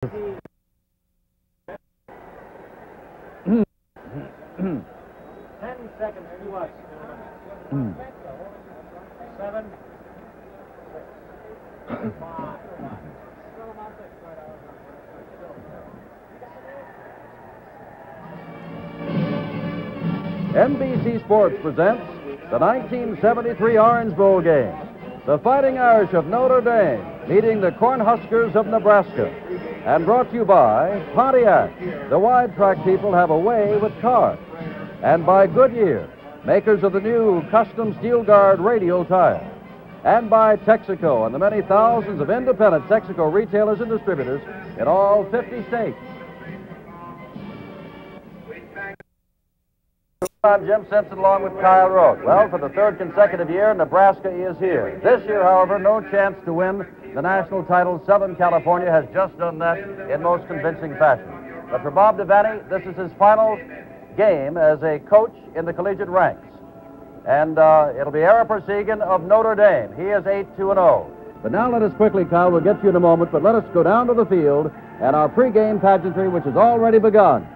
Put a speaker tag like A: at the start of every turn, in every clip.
A: Ten seconds to us. Seven.
B: NBC Sports presents the 1973 Orange Bowl game. The Fighting Irish of Notre Dame meeting the Cornhuskers of Nebraska. And brought to you by Pontiac. The wide track people have a way with cars. And by Goodyear, makers of the new custom steel guard radial tire. And by Texaco and the many thousands of independent Texaco retailers and distributors in all 50 states. I'm Jim Simpson along with Kyle Rote. Well, for the third consecutive year, Nebraska is here. This year, however, no chance to win the national title. Southern California has just done that in most convincing fashion. But for Bob Devaney, this is his final game as a coach in the collegiate ranks. And uh, it'll be Ara Parseghian of Notre Dame. He is 8 2 0. But now let us quickly, Kyle, we'll get to you in a moment, but let us go down to the field and our pregame pageantry, which has already begun.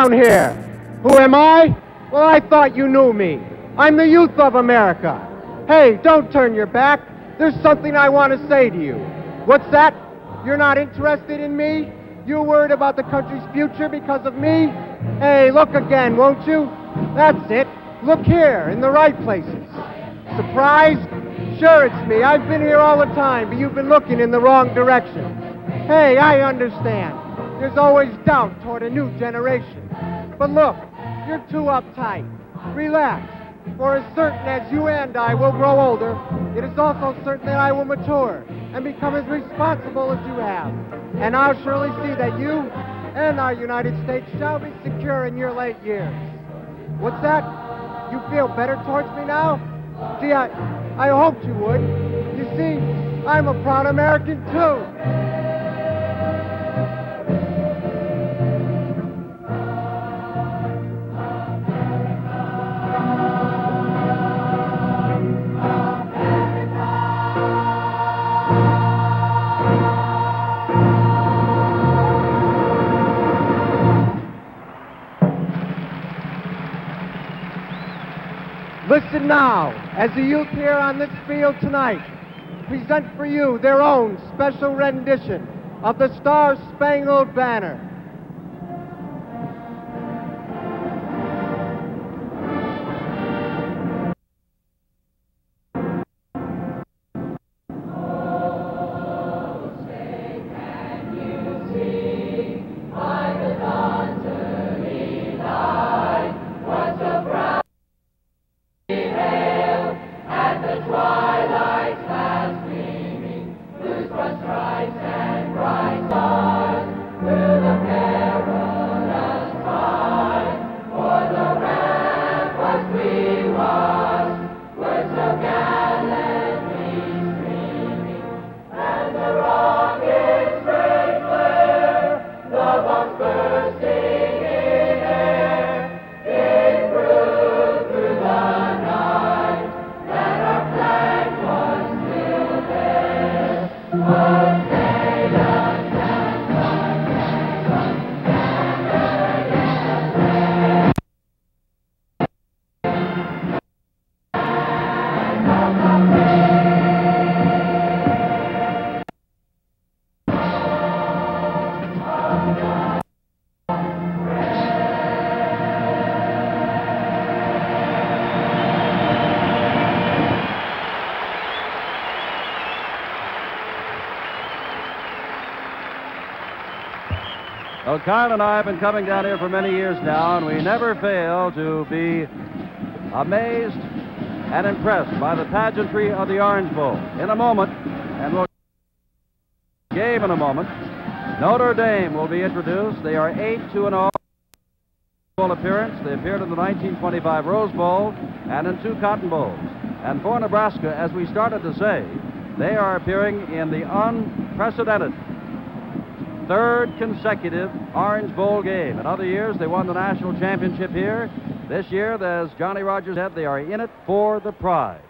C: Down here. Who am I? Well, I thought you knew me. I'm the youth of America. Hey, don't turn your back. There's something I want to say to you. What's that? You're not interested in me? You're worried about the country's future because of me? Hey, look again, won't you? That's it. Look here, in the right places. Surprised? Sure, it's me. I've been here all the time, but you've been looking in the wrong direction. Hey, I understand. There's always doubt toward a new generation. But look, you're too uptight. Relax. For as certain as you and I will grow older, it is also certain that I will mature and become as responsible as you have. And I'll surely see that you and our United States shall be secure in your late years. What's that? You feel better towards me now? Gee, I, I hoped you would. You see, I'm a proud American too. Now, as the youth here on this field tonight present for you their own special rendition of the Star Spangled Banner.
B: Kyle and I have been coming down here for many years now, and we never fail to be amazed and impressed by the pageantry of the Orange Bowl. In a moment, and we'll game in a moment, Notre Dame will be introduced. They are 8 2 0 appearance. They appeared in the 1925 Rose Bowl and in two Cotton Bowls. And for Nebraska, as we started to say, they are appearing in the unprecedented third consecutive Orange Bowl game. In other years, they won the national championship here. This year, as Johnny Rodgers said, they are in it for the prize.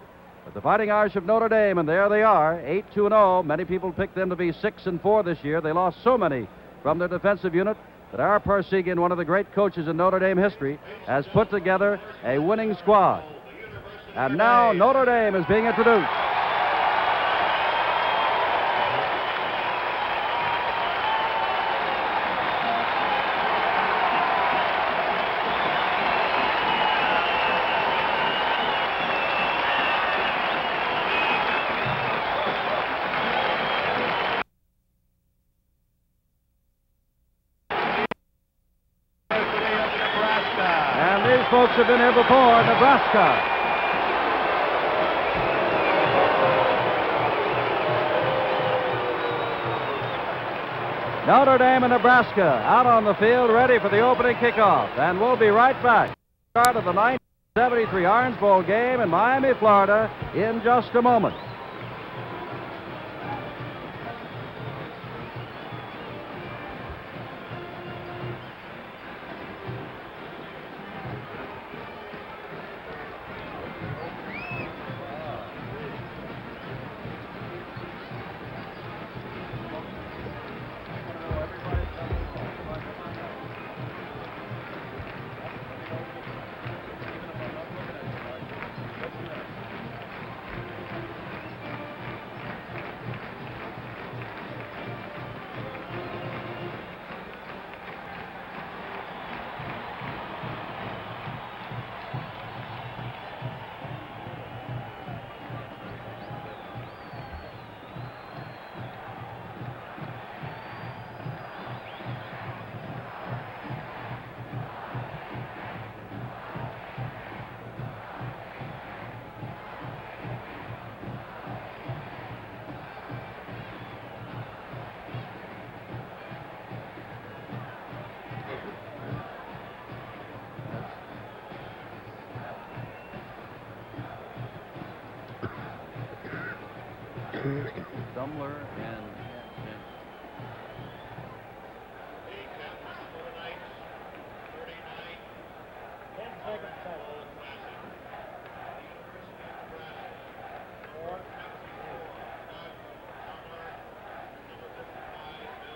B: But the Fighting Irish of Notre Dame, and there they are, 8 2 0. Many people picked them to be 6 and 4 this year. They lost so many from their defensive unit that Ara Parseghian, one of the great coaches in Notre Dame history, has put together a winning squad. And now Notre Dame is being introduced. Have been here before, Nebraska. Notre Dame and Nebraska out on the field ready for the opening kickoff. And we'll be right back. Start of the 1973 Orange Bowl game in Miami, Florida in just a moment. And.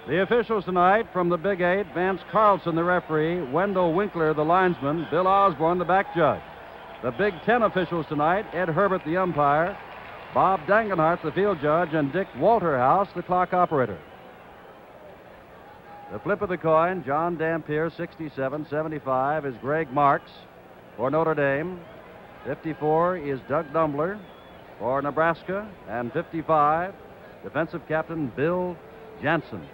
B: The officials tonight from the Big Eight Vance Carlson, the referee, Wendell Winkler, the linesman, Bill Osborne, the back judge. The Big Ten officials tonight Ed Herbert, the umpire, Bob Dangenhart, the field judge, and Dick Walterhouse, the clock operator. The flip of the coin, John Dampier, 67. 75 is Greg Marx for Notre Dame. 54 is Doug Dumler for Nebraska. And 55, defensive captain Bill Jansen.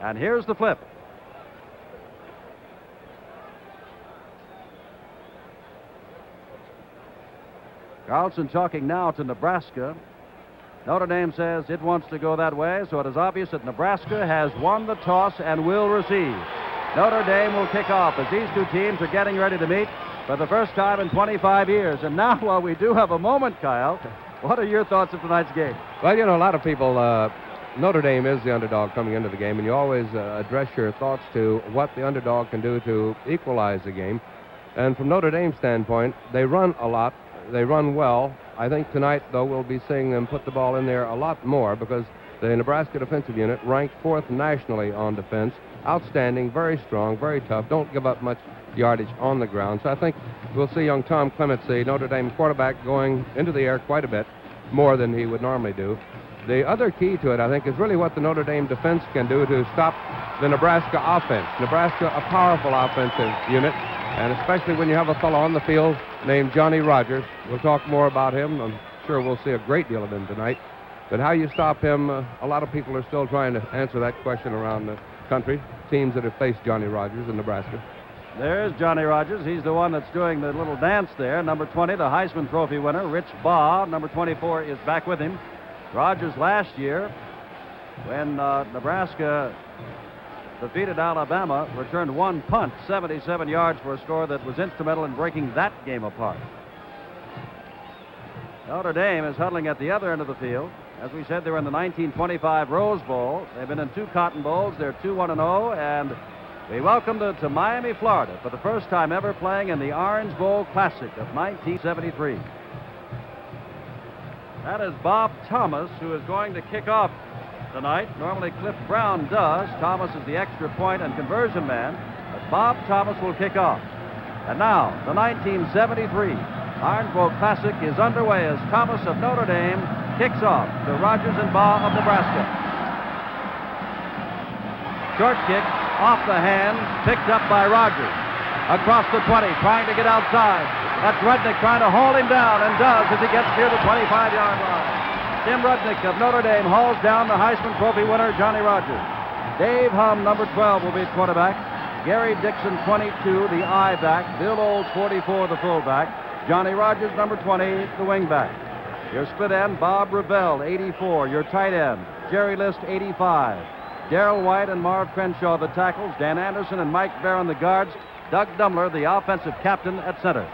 B: And here's the flip. Carlson talking now to Nebraska. Notre Dame says it wants to go that way, so it is obvious that Nebraska has won the toss and will receive. Notre Dame will kick off as these two teams are getting ready to meet for the first time in 25 years. And now, while we do have a moment, Kyle, what are your thoughts of tonight's game?
D: Well, you know, a lot of people, uh, Notre Dame is the underdog coming into the game, and you always uh, address your thoughts to what the underdog can do to equalize the game. And from Notre Dame's standpoint, they run a lot, they run well. I think tonight, though, we'll be seeing them put the ball in there a lot more because the Nebraska defensive unit ranked fourth nationally on defense. Outstanding, very strong, very tough. Don't give up much yardage on the ground. So I think we'll see young Tom Clements, the Notre Dame quarterback, going into the air quite a bit more than he would normally do. The other key to it, I think, is really what the Notre Dame defense can do to stop the Nebraska offense. Nebraska, a powerful offensive unit, and especially when you have a fellow on the field named Johnny Rodgers. We'll talk more about him. I'm sure we'll see a great deal of him tonight. But how you stop him, uh, a lot of people are still trying to answer that question around the country. Teams that have faced Johnny Rodgers in Nebraska.
B: There's Johnny Rodgers. He's the one that's doing the little dance there. Number 20, the Heisman Trophy winner, Rich Baugh. Number 24 is back with him. Rodgers last year when uh, Nebraska defeated Alabama, returned one punt, 77 yards for a score that was instrumental in breaking that game apart. Notre Dame is huddling at the other end of the field. As we said, they were in the 1925 Rose Bowl. They've been in two Cotton Bowls. They're 2 1 0, and we welcome them to Miami, Florida for the first time ever playing in the Orange Bowl Classic of 1973. That is Bob Thomas, who is going to kick off tonight. Normally, Cliff Brown does. Thomas is the extra point and conversion man, but Bob Thomas will kick off. And now, the 1973 Orange Bowl Classic is underway as Thomas of Notre Dame kicks off to Rodgers and Baugh of Nebraska. Short kick off the hand, picked up by Rodgers. Across the 20, trying to get outside. That's Rudnick trying to haul him down and does as he gets near the 25-yard line. Tim Rudnick of Notre Dame hauls down the Heisman Trophy winner, Johnny Rodgers. Dave Humm, number 12, will be quarterback. Gary Dixon, 22, the I back. Bill Olds, 44, the fullback. Johnny Rodgers, number 20, the wingback. Your split end, Bob Revell, 84. Your tight end, Jerry List, 85. Darrell White and Marv Crenshaw, the tackles. Dan Anderson and Mike Barron, the guards. Doug Dumler, the offensive captain, at center.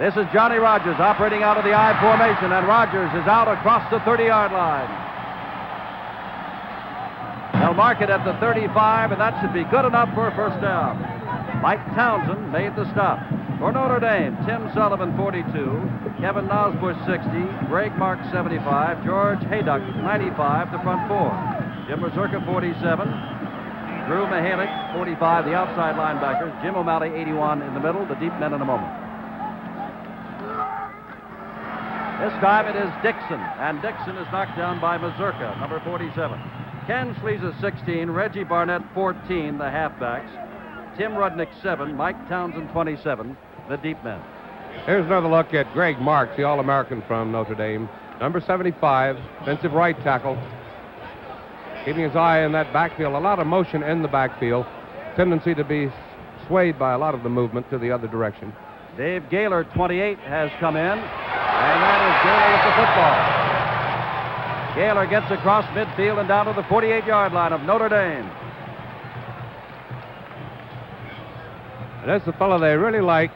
B: This is Johnny Rodgers operating out of the I formation, and Rodgers is out across the 30 yard line. They'll mark it at the 35, and that should be good enough for a first down. Mike Townsend made the stop. For Notre Dame, Tim Sullivan, 42, Kevin Nosbush, 60, Greg Mark, 75, George Hayduck, 95, the front four. Jim Musuraca, 47, Drew Mahalic, 45, the outside linebackers, Jim O'Malley, 81 in the middle, the deep men in a moment. This time it is Dixon, and Dixon is knocked down by Musuraca, number 47. Ken Schliessa, 16, Reggie Barnett, 14, the halfbacks. Tim Rudnick, 7, Mike Townsend, 27, the deep men.
D: Here's another look at Greg Marx, the All American from Notre Dame. Number 75, defensive right tackle. Keeping his eye in that backfield. A lot of motion in the backfield. Tendency to be swayed by a lot of the movement to the other direction.
B: Dave Gaylor, 28, has come in, and that is Gaylor with the football. Gaylor gets across midfield and down to the 48 yard line of Notre Dame.
D: And that's the fellow they really like.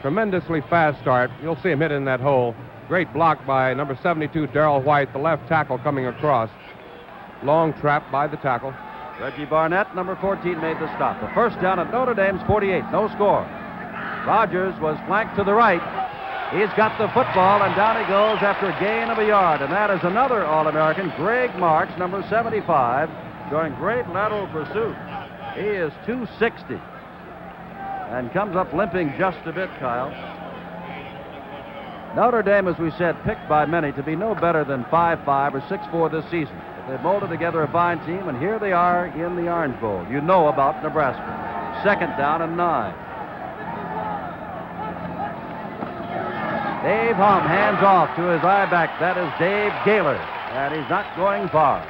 D: Tremendously fast start. You'll see him hit in that hole. Great block by number 72, Darrell White, the left tackle coming across. Long trap by the tackle.
B: Reggie Barnett, number 14, made the stop. The first down at Notre Dame's 48. No score. Rodgers was flanked to the right. He's got the football, and down he goes after a gain of a yard. And that is another All American, Greg Marx, number 75, showing great lateral pursuit. He is 260 and comes up limping just a bit, Kyle. Notre Dame, as we said, picked by many to be no better than 5-5 or 6-4 this season. But they've molded together a fine team, and here they are in the Orange Bowl. You know about Nebraska. Second down and nine. Dave Humm hands off to his eye back. That is Dave Gaylor, and he's not going far.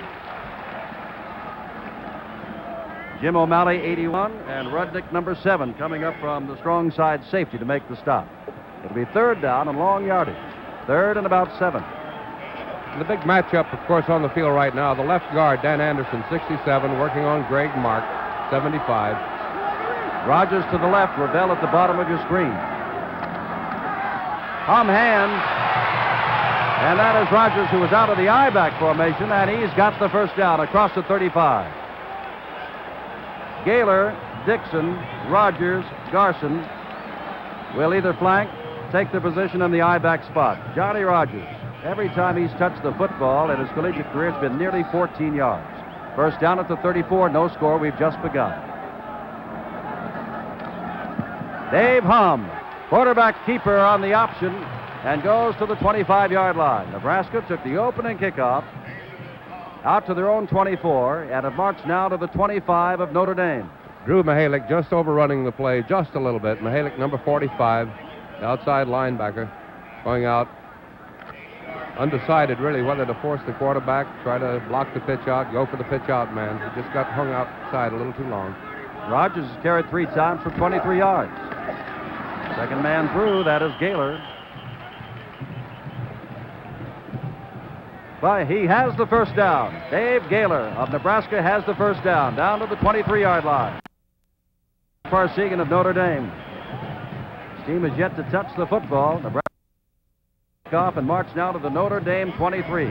B: Jim O'Malley, 81, and Rudnick, number 7, coming up from the strong side safety to make the stop. It'll be third down and long yardage. Third and about seven.
D: The big matchup, of course, on the field right now. The left guard, Dan Anderson, 67, working on Greg Mark, 75.
B: Rodgers to the left, Revell at the bottom of your screen. Humm Hands. And that is Rodgers, who was out of the I-back formation, and he's got the first down across the 35. Gaylor, Dixon, Rodgers, Garson will either flank, take the position in the I-back spot. Johnny Rodgers, every time he's touched the football in his collegiate career, it's been nearly 14 yards. First down at the 34, no score, we've just begun. Dave Humm, quarterback keeper on the option, and goes to the 25 yard line. Nebraska took the opening kickoff out to their own 24 and have marched now to the 25 of Notre Dame.
D: Drew Mahalic just overrunning the play just a little bit. Mahalic, number 45, the outside linebacker, going out undecided really whether to force the quarterback, try to block the pitch out, go for the pitch out man. He just got hung outside a little too long.
B: Rodgers has carried three times for 23 yards. Second man through, that is Gaylor. but he has the first down. Dave Gaylor of Nebraska has the first down, down to the 23 yard line. Parseghian of Notre Dame. His team has yet to touch the football. Nebraska off and march now to the Notre Dame 23.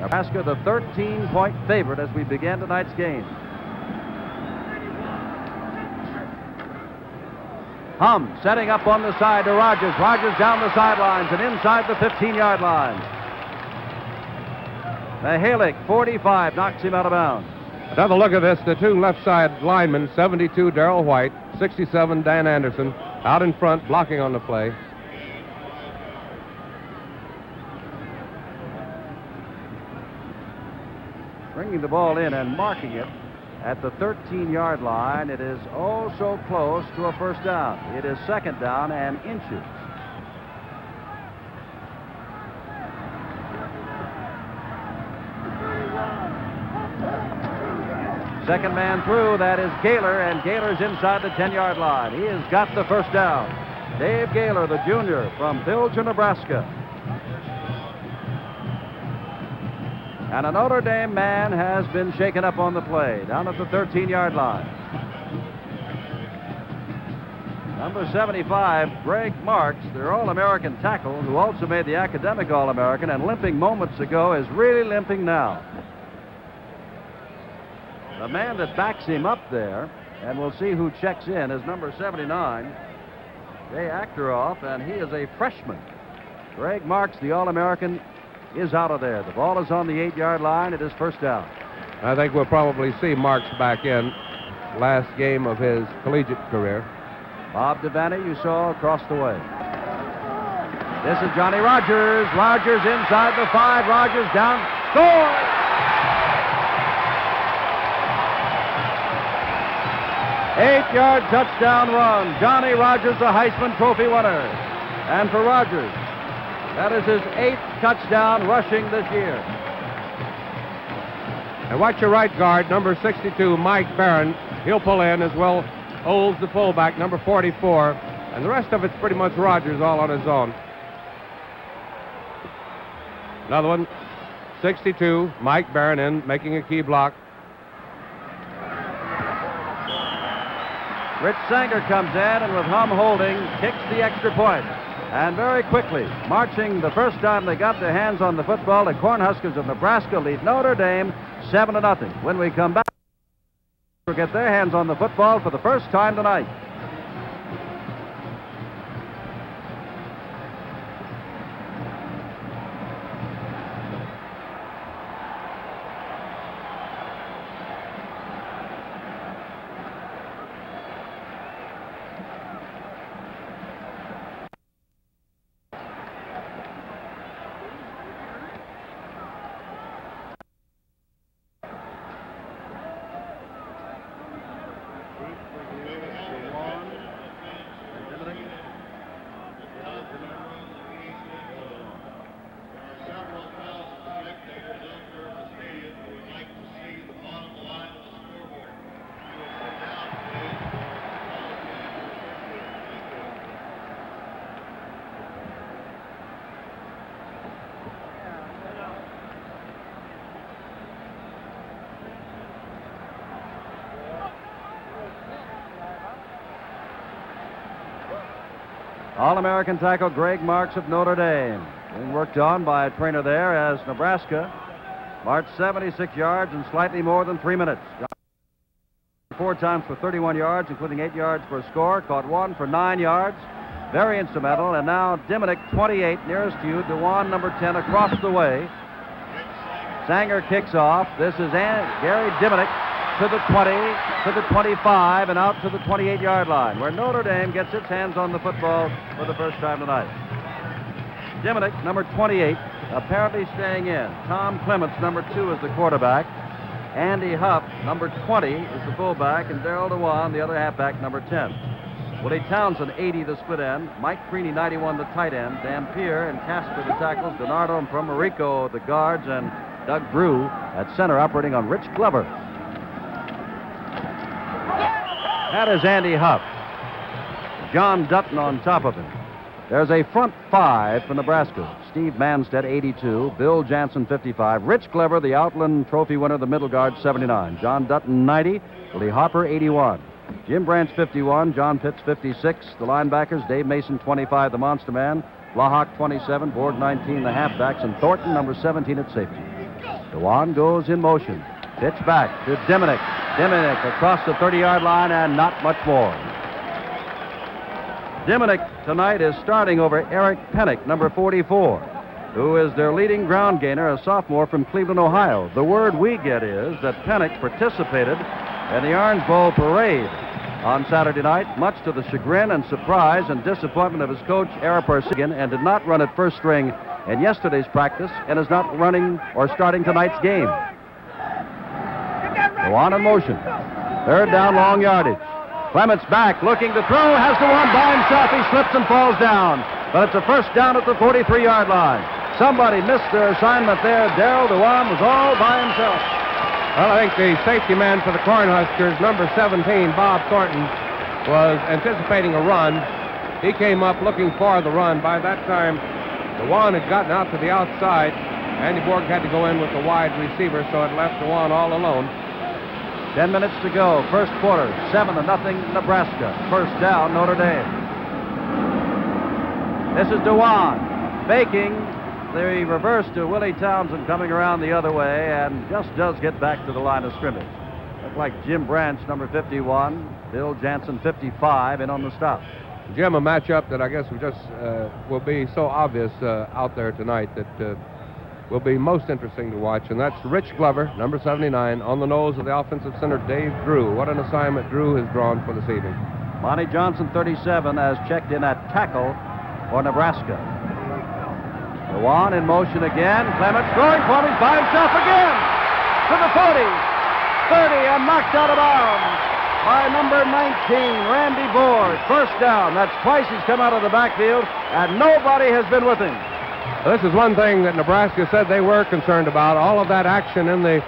B: Nebraska, the 13 point favorite as we begin tonight's game. Humm setting up on the side to Rodgers. Rodgers down the sidelines and inside the 15 yard line. Mahalic, 45, knocks him out of bounds.
D: Another look at this. The two left side linemen, 72 Darrell White, 67 Dan Anderson, out in front blocking on the play.
B: Bringing the ball in and marking it at the 13 yard line. It is oh so close to a first down. It is second down and inches. Second man through, that is Gaylor, and Gaylor's inside the 10 yard line. He has got the first down. Dave Gaylor, the junior from Bilger, Nebraska. And a Notre Dame man has been shaken up on the play, down at the 13 yard line. Number 75, Greg Marx, their All American tackle, who also made the academic All American and limping moments ago, is really limping now. The man that backs him up there, and we'll see who checks in, is number 79, Jay Akhterov, and he is a freshman. Greg Marx, the All American, is out of there. The ball is on the eight yard line. It is first down.
D: I think we'll probably see Marx back in last game of his collegiate career.
B: Bob Devaney, you saw across the way. This is Johnny Rodgers. Rodgers inside the five. Rodgers down. Score! Eight-yard touchdown run. Johnny Rodgers, the Heisman Trophy winner. And for Rodgers, that is his eighth touchdown rushing this year.
D: And watch your right guard, number 62, Mike Barron. He'll pull in as well. Holds the fullback, number 44. And the rest of it's pretty much Rodgers all on his own. Another one, 62, Mike Barron in, making a key block.
B: Rich Sanger comes in and with Humm holding, kicks the extra point. And very quickly, marching the first time they got their hands on the football, the Cornhuskers of Nebraska lead Notre Dame 7 to nothing. When we come back, we'll get their hands on the football for the first time tonight. All American tackle Greg Marx of Notre Dame. Being worked on by a trainer there as Nebraska marched 76 yards in slightly more than three minutes. Four times for 31 yards, including eight yards for a score. Caught one for nine yards. Very instrumental. And now Diminick, 28, nearest to you. Dewan, number 10, across the way. Sanger kicks off. This is Gary Diminick to the 20, to the 25, and out to the 28 yard line, where Notre Dame gets its hands on the football for the first time tonight. Diminick, number 28, apparently staying in. Tom Clements, number two, is the quarterback. Andy Huff, number 20, is the fullback, and Darrell Dewan, the other halfback, number 10. Willie Townsend, 80, the split end. Mike Creaney, 91, the tight end. Dampier and Casper, the tackles. DiNardo and Pomarico, the guards, and Doug Brew at center, operating on Rich Glover. That is Andy Huff. John Dutton on top of him. There's a front five for Nebraska. Steve Manstedt, 82. Bill Jansen, 55. Rich Glover, the Outland Trophy winner, the middle guard, 79. John Dutton, 90. Lee Harper, 81. Jim Branch, 51. John Pitts, 56. The linebackers, Dave Mason, 25. The Monster Man. Blahak, 27. Borg, 19. The halfbacks. And Thornton, number 17 at safety. Dewan goes in motion. Pitch back to Diminick. Diminick across the 30 yard line and not much more. Diminick tonight is starting over Eric Penick, number 44, who is their leading ground gainer, a sophomore from Cleveland, Ohio. The word we get is that Penick participated in the Orange Bowl parade on Saturday night, much to the chagrin and surprise and disappointment of his coach, Ara Parseghian, and did not run at first string in yesterday's practice and is not running or starting tonight's game. Dewan in motion. Third down, long yardage. Clements back, looking to throw, has the one by himself. He slips and falls down. But it's a first down at the 43-yard line. Somebody missed their assignment there. Darrell Dewan was all by himself.
D: Well, I think the safety man for the Cornhuskers, number 17, Bob Thornton, was anticipating a run. He came up looking for the run. By that time, Dewan had gotten out to the outside. Andy Borg had to go in with the wide receiver, so it left Dewan all alone.
B: Ten minutes to go. First quarter. Seven to nothing, Nebraska. First down, Notre Dame. This is Dewan faking the reverse to Willie Townsend coming around the other way and just does get back to the line of scrimmage. Looked like Jim Branch, number 51, Bill Jansen, 55, in on the stop.
D: Jim, a matchup that I guess we just uh, will be so obvious uh, out there tonight that uh, will be most interesting to watch, and that's Rich Glover, number 79, on the nose of the offensive center, Dave Drew. What an assignment Drew has drawn for this evening.
B: Monty Johnson, 37, has checked in at tackle for Nebraska. Dewan in motion again. Clements throwing for him. By himself again. To the 40, 30, and knocked out of bounds by number 19, Randy Borg. First down. That's twice he's come out of the backfield, and nobody has been with him.
D: This is one thing that Nebraska said they were concerned about. All of that action in the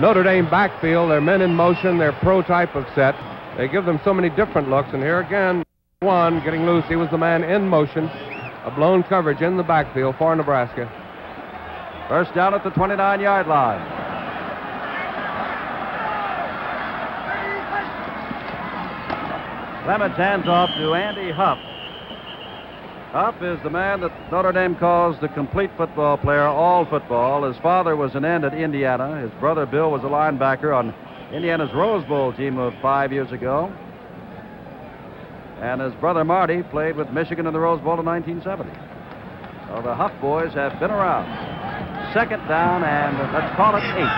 D: Notre Dame backfield, their men in motion, their pro type of set. They give them so many different looks, and here again, one getting loose. He was the man in motion. A blown coverage in the backfield for Nebraska.
B: First down at the 29 yard line. Clements hands off to Andy Huff. Huff is the man that Notre Dame calls the complete football player, all football. His father was an end at Indiana. His brother Bill was a linebacker on Indiana's Rose Bowl team of five years ago. And his brother Marty played with Michigan in the Rose Bowl in 1970. So the Huff boys have been around. Second down, and let's call it eight.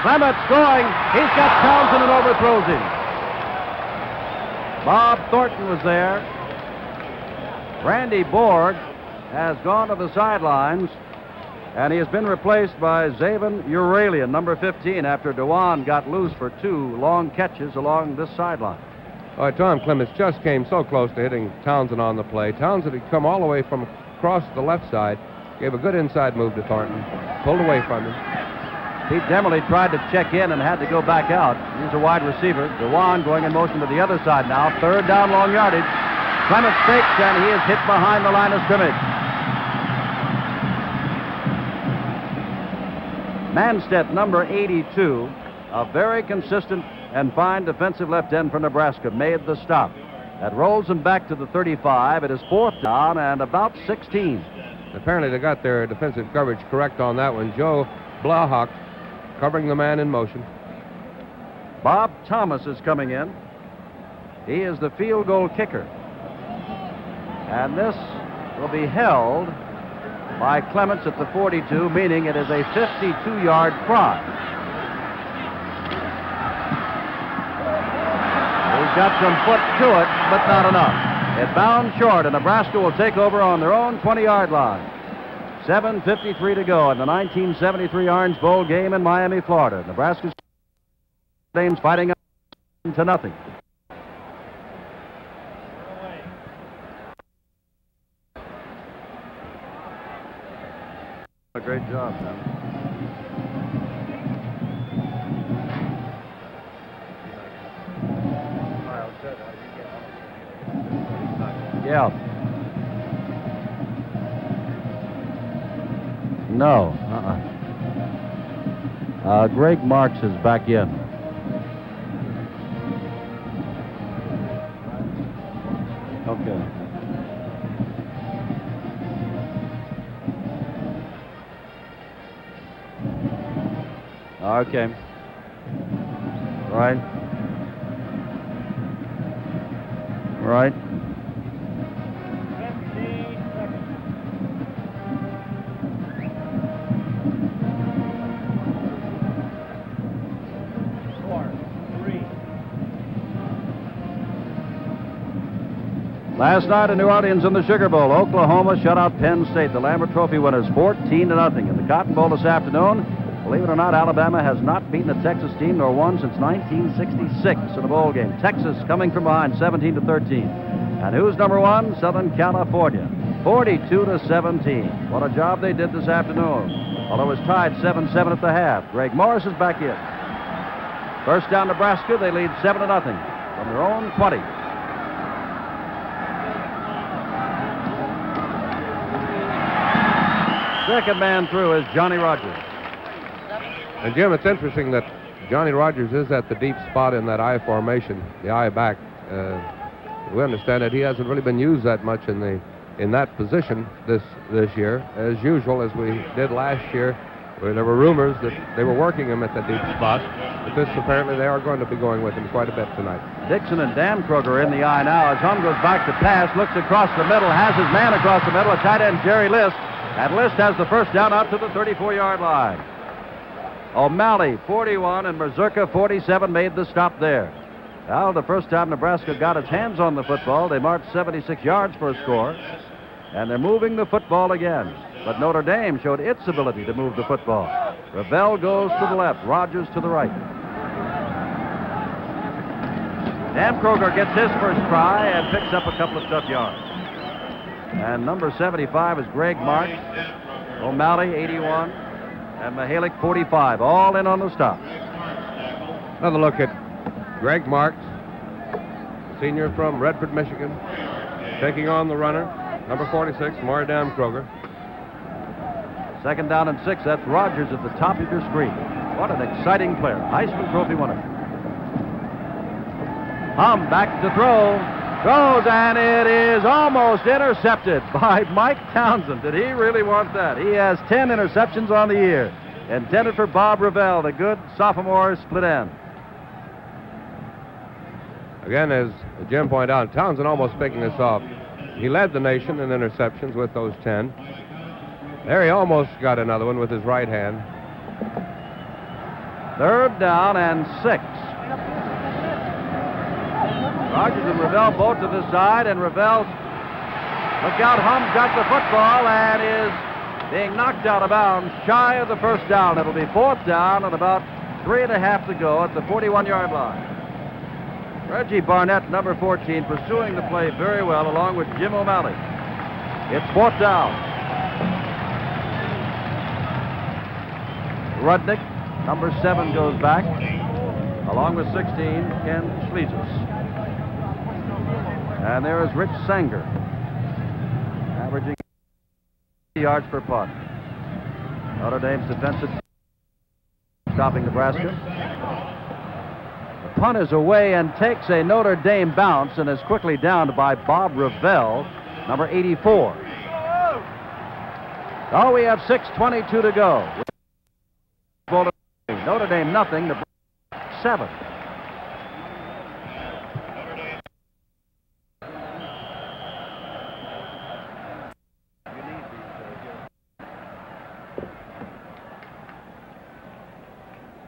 B: Clements going. He's got Townsend and overthrows him. Bob Thornton was there. Randy Borg has gone to the sidelines, and he has been replaced by Zaven Yaralian, number 15, after Dewan got loose for two long catches along this sideline.
D: All right, Tom Clements just came so close to hitting Townsend on the play. Townsend had come all the way from across the left side, gave a good inside move to Thornton, pulled away from him.
B: Pete Demmerle tried to check in and had to go back out. He's a wide receiver. Dewan going in motion to the other side now. Third down, long yardage. Clements fakes, and he is hit behind the line of scrimmage. Manstedt, number 82, a very consistent and fine defensive left end for Nebraska, made the stop. That rolls him back to the 35. It is fourth down and about 16.
D: Apparently, they got their defensive coverage correct on that one. Joe Blahak covering the man in motion.
B: Bob Thomas is coming in. He is the field goal kicker. And this will be held by Clements at the 42, meaning it is a 52 yard try. He's got some foot to it, but not enough. It bounds short, and Nebraska will take over on their own 20 yard line. 7.53 to go in the 1973 Orange Bowl game in Miami, Florida. Nebraska's Dames fighting to nothing. A great job, man. Uh, yeah. No. Uh-uh. Uh, Greg Marx is back in. Okay. Okay. Right. Right. Last night in New Orleans in the Sugar Bowl, Oklahoma shut out Penn State, the Lambert Trophy winners, 14 to nothing. In the Cotton Bowl this afternoon, believe it or not, Alabama has not beaten a Texas team nor won since 1966 in a bowl game. Texas coming from behind, 17 to 13. And who's number one? Southern California, 42 to 17. What a job they did this afternoon. Although it was tied 7-7 at the half. Greg Morris is back in. First down, Nebraska. They lead 7 to nothing from their own 20. Second man through is Johnny Rodgers.
D: And Jim, it's interesting that Johnny Rodgers is at the deep spot in that I formation, the I back. Uh, we understand that he hasn't really been used that much in the in that position this this year, as usual, as we did last year. Where there were rumors that they were working him at the deep spot, but this apparently they are going to be going with him quite a bit tonight.
B: Dixon and Dan Kroger in the eye now as Humm goes back to pass, looks across the middle, has his man across the middle, a tight end Jerry List. And List has the first down out to the 34-yard line. O'Malley, 41, and Musuraca, 47, made the stop there. Well, the first time Nebraska got its hands on the football, they marched 76 yards for a score. And they're moving the football again. But Notre Dame showed its ability to move the football. Ravel goes to the left, Rogers to the right. Dan Kroger gets his first try and picks up a couple of tough yards. And number 75 is Greg Marx, O'Malley, 81, and Mahalic, 45, all in on the stop.
D: Another look at Greg Marx, senior from Redford, Michigan, taking on the runner, number 46, Mardam Kroger.
B: Second down and six. That's Rodgers at the top of your screen. What an exciting player. Heisman Trophy winner. Humm back to throw. Throws, and it is almost intercepted by Mike Townsend. Did he really want that? He has 10 interceptions on the year. Intended for Bob Ravel, the good sophomore split end.
D: Again, as Jim pointed out, Townsend almost picking this off. He led the nation in interceptions with those 10. There he almost got another one with his right hand.
B: Third down and six. Rodgers and Ravel both to the side, and Ravel, look out, Humm's got the football and is being knocked out of bounds shy of the first down. It'll be fourth down and about three and a half to go at the 41-yard line. Reggie Barnett, number 14, pursuing the play very well along with Jim O'Malley. It's fourth down. Rudnick, number seven, goes back, along with 16, Ken Schlesus. And there is Rich Sanger, averaging yards per punt. Notre Dame's defensive stopping Nebraska. The punt is away and takes a Notre Dame bounce and is quickly downed by Bob Ravel, number 84. Oh, we have 6.22 to go. Notre Dame nothing, Nebraska seven.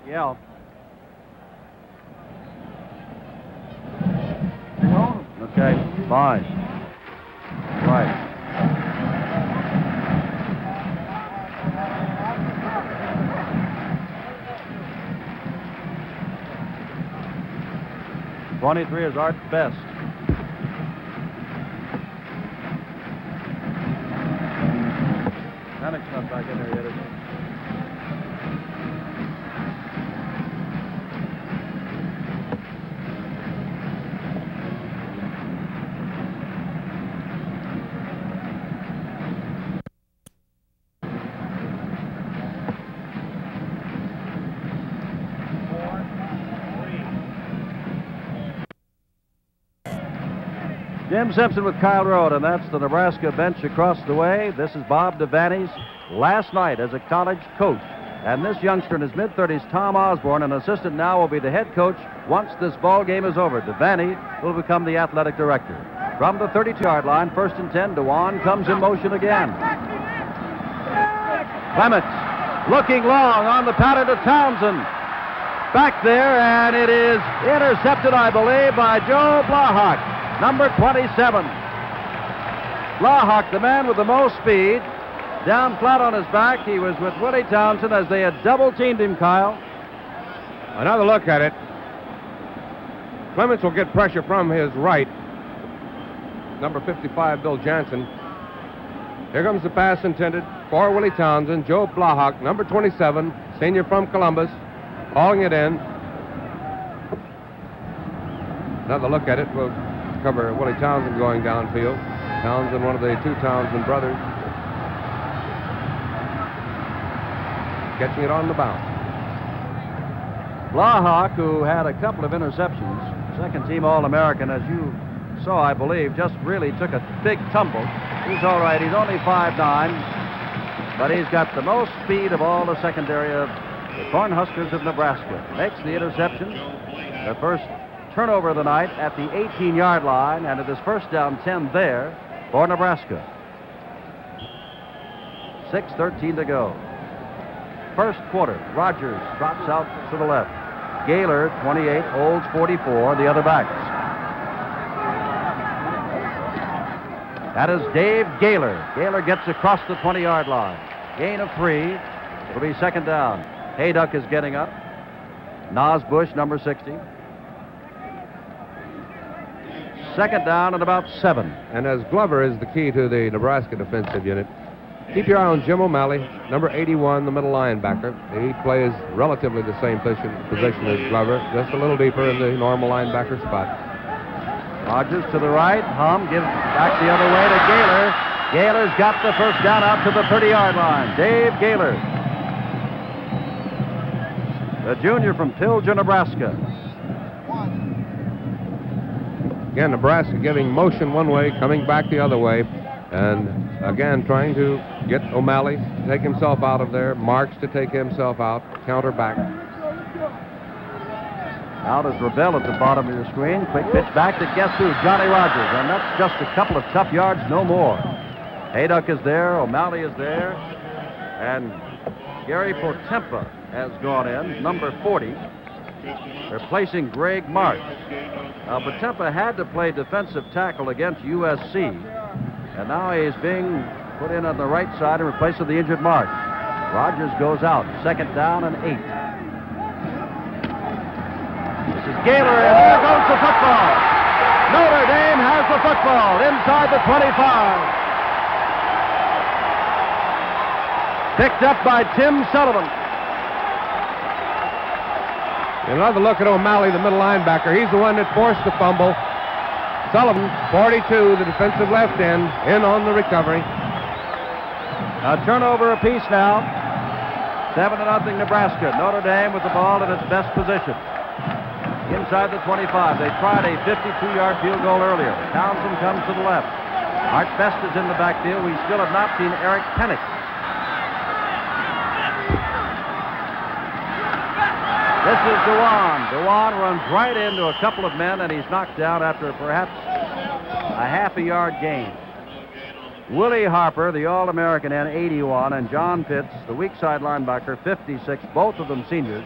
B: Yeah. Okay, fine. Right. Twenty-three is Art Best. Panic's not back in there yet, Jim Simpson with Kyle Rote, and that's the Nebraska bench across the way. This is Bob Devaney's last night as a college coach. And this youngster in his mid 30s, Tom Osborne, an assistant now, will be the head coach once this ball game is over. Devaney will become the athletic director. From the 32 yard line, first and 10, Dewan comes in motion again. Clements looking long on the pattern to Townsend. Back there, and it is intercepted, I believe, by Joe Blahak, number 27. Blahak, the man with the most speed, down flat on his back. He was with Willie Townsend as they had double teamed him, Kyle.
D: Another look at it. Clements will get pressure from his right. Number 55, Bill Jansen. Here comes the pass intended for Willie Townsend. Joe Blahak, number 27, senior from Columbus, hauling it in. Another look at it. We'll cover Willie Townsend going downfield. Townsend, one of the two Townsend brothers. Catching it on the bounce.
B: Blahak, who had a couple of interceptions, second team All American, as you saw, I believe, just really took a big tumble. He's all right. He's only 5'9, but he's got the most speed of all the secondary of the Cornhuskers of Nebraska. Makes the interception. The first turnover of the night at the 18 yard line, and it is first down 10 there for Nebraska. 6.13 to go. First quarter, Rodgers drops out to the left. Gaylor, 28, Olds, 44, the other backs. That is Dave Gaylor. Gaylor gets across the 20 yard line. Gain of three. It'll be second down. Hayduck is getting up. Nosbusch, number 60. Second down and about seven.
D: And as Glover is the key to the Nebraska defensive unit, keep your eye on Jim O'Malley, number 81, the middle linebacker. He plays relatively the same position, position as Glover, just a little deeper in the normal linebacker spot.
B: Rodgers to the right. Humm gives back the other way to Gaylor. Gaylor's got the first down out to the 30 yard line. Dave Gaylor. The junior from Pilger, Nebraska.
D: Again, Nebraska giving motion one way, coming back the other way. And again, trying to get O'Malley to take himself out of there, Marx to take himself out, counter back.
B: Out is Rebel at the bottom of the screen. Quick pitch back to guess who? Johnny Rodgers. And that's just a couple of tough yards, no more. Hayduck is there. O'Malley is there. And Gary Potempa has gone in, number 40, replacing Greg Marx. Now, Potempa had to play defensive tackle against USC. And now he's being put in on the right side in replace of the injured Marx. Rodgers goes out. Second down and eight. This is Gaylor, and there goes the football. Notre Dame has the football inside the 25. Picked up by Tim Sullivan.
D: Another look at O'Malley, the middle linebacker. He's the one that forced the fumble. Sullivan, 42, the defensive left end, in on the recovery.
B: A turnover apiece now. Seven to nothing Nebraska. Notre Dame with the ball in its best position. Inside the 25. They tried a 52-yard field goal earlier. Townsend comes to the left. Art Best is in the backfield. We still have not seen Eric Penick. This is Dewan. Dewan runs right into a couple of men, and he's knocked down after perhaps a half a yard gain. Willie Harper, the All American end, 81, and John Pitts, the weak side linebacker, 56, both of them seniors,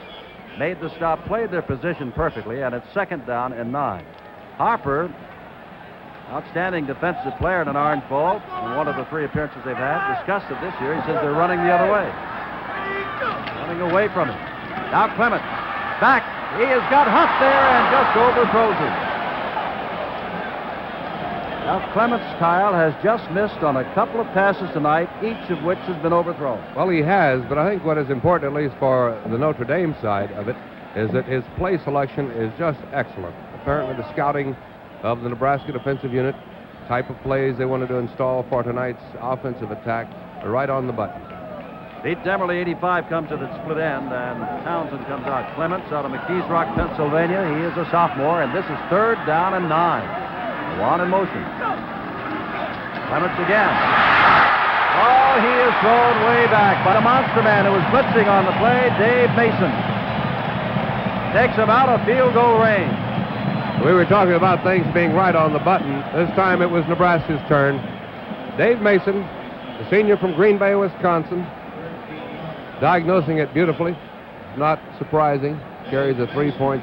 B: made the stop, played their position perfectly, and it's second down and nine. Harper, outstanding defensive player in an Orange Bowl, in one of the three appearances they've had, discussed it this year. He says they're running the other way, running away from him. Now Clement, back. He has got Huff there and just overthrows him. Now, Clements, Kyle, has just missed on a couple of passes tonight, each of which has been overthrown.
D: Well, he has, but I think what is important, at least for the Notre Dame side of it, is that his play selection is just excellent. Apparently, the scouting of the Nebraska defensive unit, type of plays they wanted to install for tonight's offensive attack, are right on the button.
B: Pete Demmerle, 85, comes to the split end, and Townsend comes out. Clements out of McKees Rock, Pennsylvania. He is a sophomore, and this is third down and nine. One in motion. Clements again. Oh, he is thrown way back by the monster man who was blitzing on the play, Dave Mason. Takes him out of field goal range.
D: We were talking about things being right on the button. This time it was Nebraska's turn. Dave Mason, the senior from Green Bay, Wisconsin, diagnosing it beautifully. Not surprising. Carries a 3.79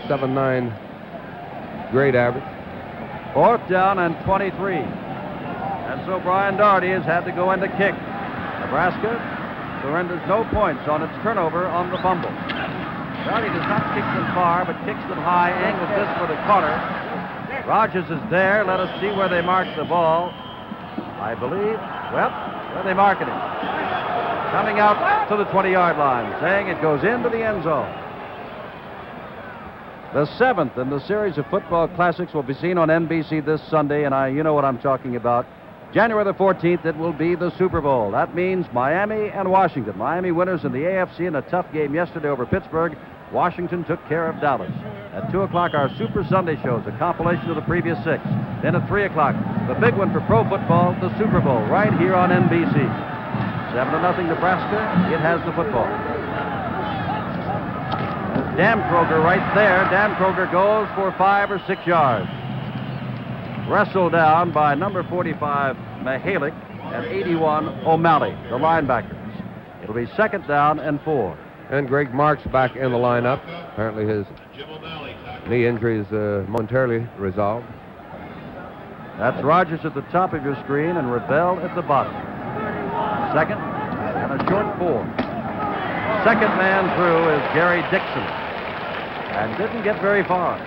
D: grade average.
B: Fourth down and 23. And so Brian Doherty has had to go in to kick. Nebraska surrenders no points on its turnover on the fumble. Doherty does not kick them far, but kicks them high, angles this for the corner. Rodgers is there. Let us see where they mark the ball. I believe, well, where they mark it. Coming out to the 20-yard line, saying it goes into the end zone. The seventh in the series of football classics will be seen on NBC this Sunday, and I, you know what I'm talking about. January the 14th, it will be the Super Bowl. That means Miami and Washington. Miami winners in the AFC in a tough game yesterday over Pittsburgh. Washington took care of Dallas. At 2 o'clock, our Super Sunday shows, a compilation of the previous six. Then at 3 o'clock, the big one for pro football, the Super Bowl, right here on NBC. 7 to nothing Nebraska. It has the football. Dan Kroger right there. Dan Kroger goes for five or six yards. Wrestled down by number 45, Mahalic, and 81, O'Malley, the linebackers. It'll be second down and four.
D: And Greg Marx back in the lineup. Apparently his knee injury is uh, momentarily resolved.
B: That's Rodgers at the top of your screen and Rebel at the bottom. Second and a short four. Second man through is Gary Dixon. And didn't get very far.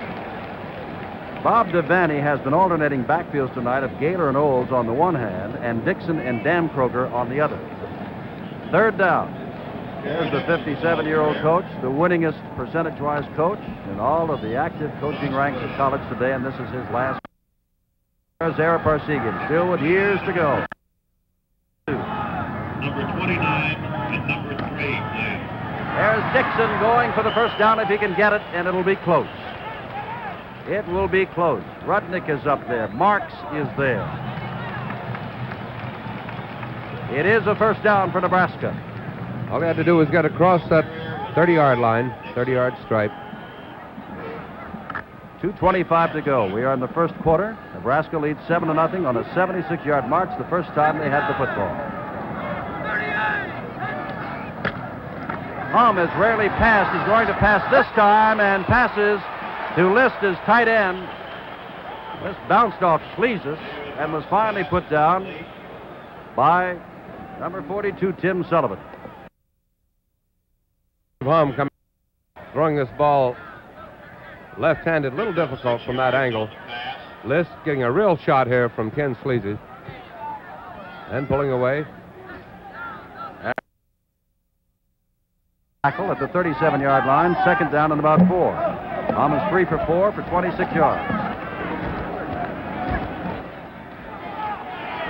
B: Bob Devaney has been alternating backfields tonight of Gaylor and Olds on the one hand and Dixon and Dan Kroger on the other. Third down. Here's the 57-year-old coach, the winningest percentage-wise coach in all of the active coaching ranks of college today, and this is his last. There's Ara Parseghian, still with years to go.
E: Number 29 and number 3, please.
B: There's Dixon going for the first down if he can get it, and it'll be close. It will be close. Rudnick is up there. Marx is there. It is a first down for Nebraska.
D: All they had to do was get across that 30-yard line, 30-yard stripe.
B: 2.25 to go. We are in the first quarter. Nebraska leads 7 to nothing on a 76-yard march the first time they had the football. Humm has rarely passed. He's going to pass this time and passes to List as tight end. List bounced off Schlezes and was finally put down by number 42, Tim Sullivan.
D: Humm coming, throwing this ball left-handed, a little difficult from that angle. List getting a real shot here from Ken Schlezes. And pulling away.
B: Tackle at the 37-yard line, second down and about four. Humm three for four for 26 yards.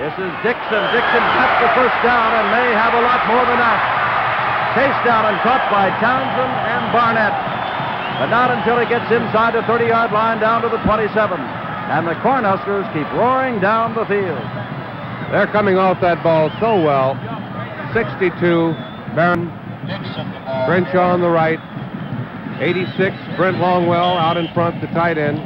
B: This is Dixon. Dixon got the first down and may have a lot more than that. Chased down and caught by Townsend and Barnett. But not until he gets inside the 30-yard line down to the 27. And the Cornhuskers keep roaring down the field.
D: They're coming off that ball so well. 62, Barron Crenshaw on the right. 86, Brent Longwell out in front, the tight end.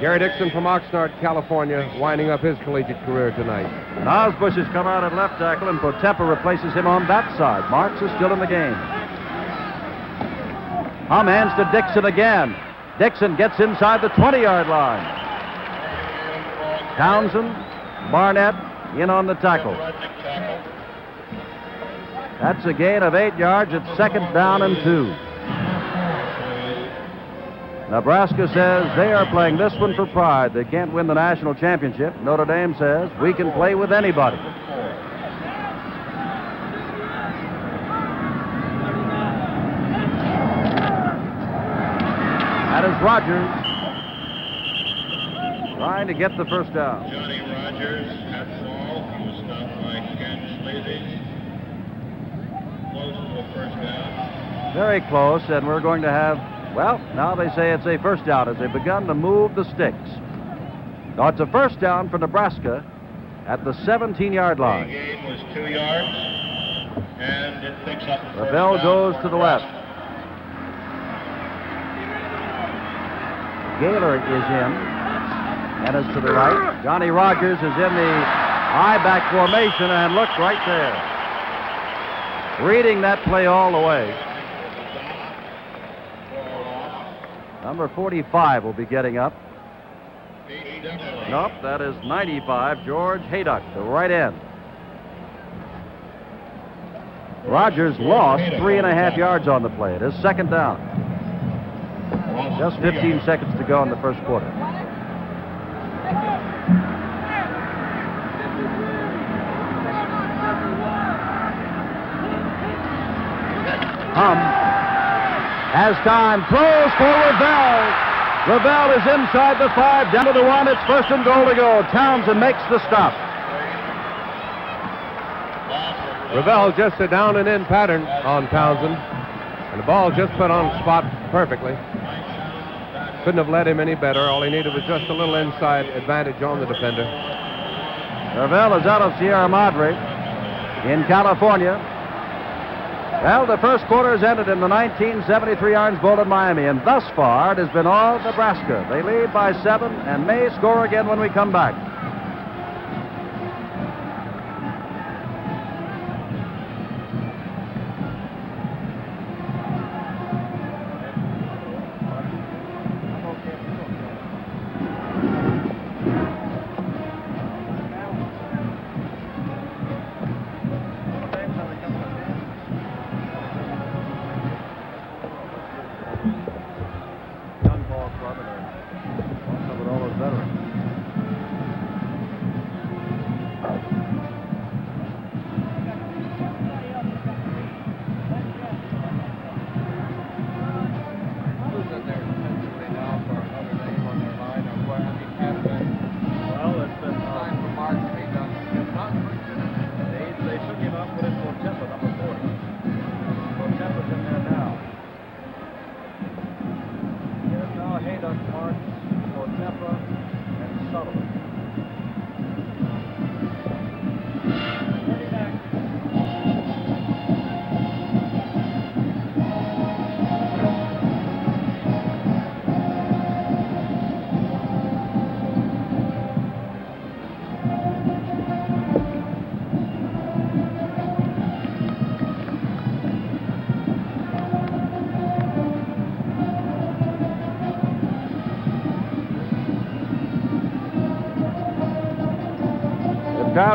D: Gary Dixon from Oxnard, California, winding up his collegiate career tonight.
B: Osbush has come out at left tackle, and Potempa replaces him on that side. Marx is still in the game. Humm hands to Dixon again. Dixon gets inside the 20-yard line. Townsend, Barnett in on the tackle. That's a gain of eight yards at second down and two. Nebraska says they are playing this one for pride. They can't win the national championship. Notre Dame says we can play with anybody. That is Rodgers trying to get the first down.
E: Johnny Rodgers at ball. He was stopped by Ken Schlezes. Close to a first down.
B: Very close, and we're going to have, well, now they say it's a first down as they've begun to move the sticks. No, it's a first down for Nebraska at the 17-yard line.
E: The gain was two yards, and it picks up
B: The
E: first
B: bell goes to the left. Gaylor is in. And is to the right. Johnny Rodgers is in the high back formation and look right there. Reading that play all the way. Number 45 will be getting up. Nope, that is 95, George Hayduck, the right end. Rodgers lost three and a half yards on the play. It is second down. Just 15 seconds to go in the first quarter. Humm has time, throws for Ravel. Ravel is inside the five, down to the one. It's first and goal to go. Townsend makes the stop.
D: Ravel just a down and in pattern on Townsend. And the ball just put on spot perfectly. Couldn't have led him any better. All he needed was just a little inside advantage on the defender.
B: Ravel is out of Sierra Madre in California. Well, the first quarter has ended in the 1973 Orange Bowl in Miami, and thus far it has been all Nebraska. They lead by seven and may score again when we come back.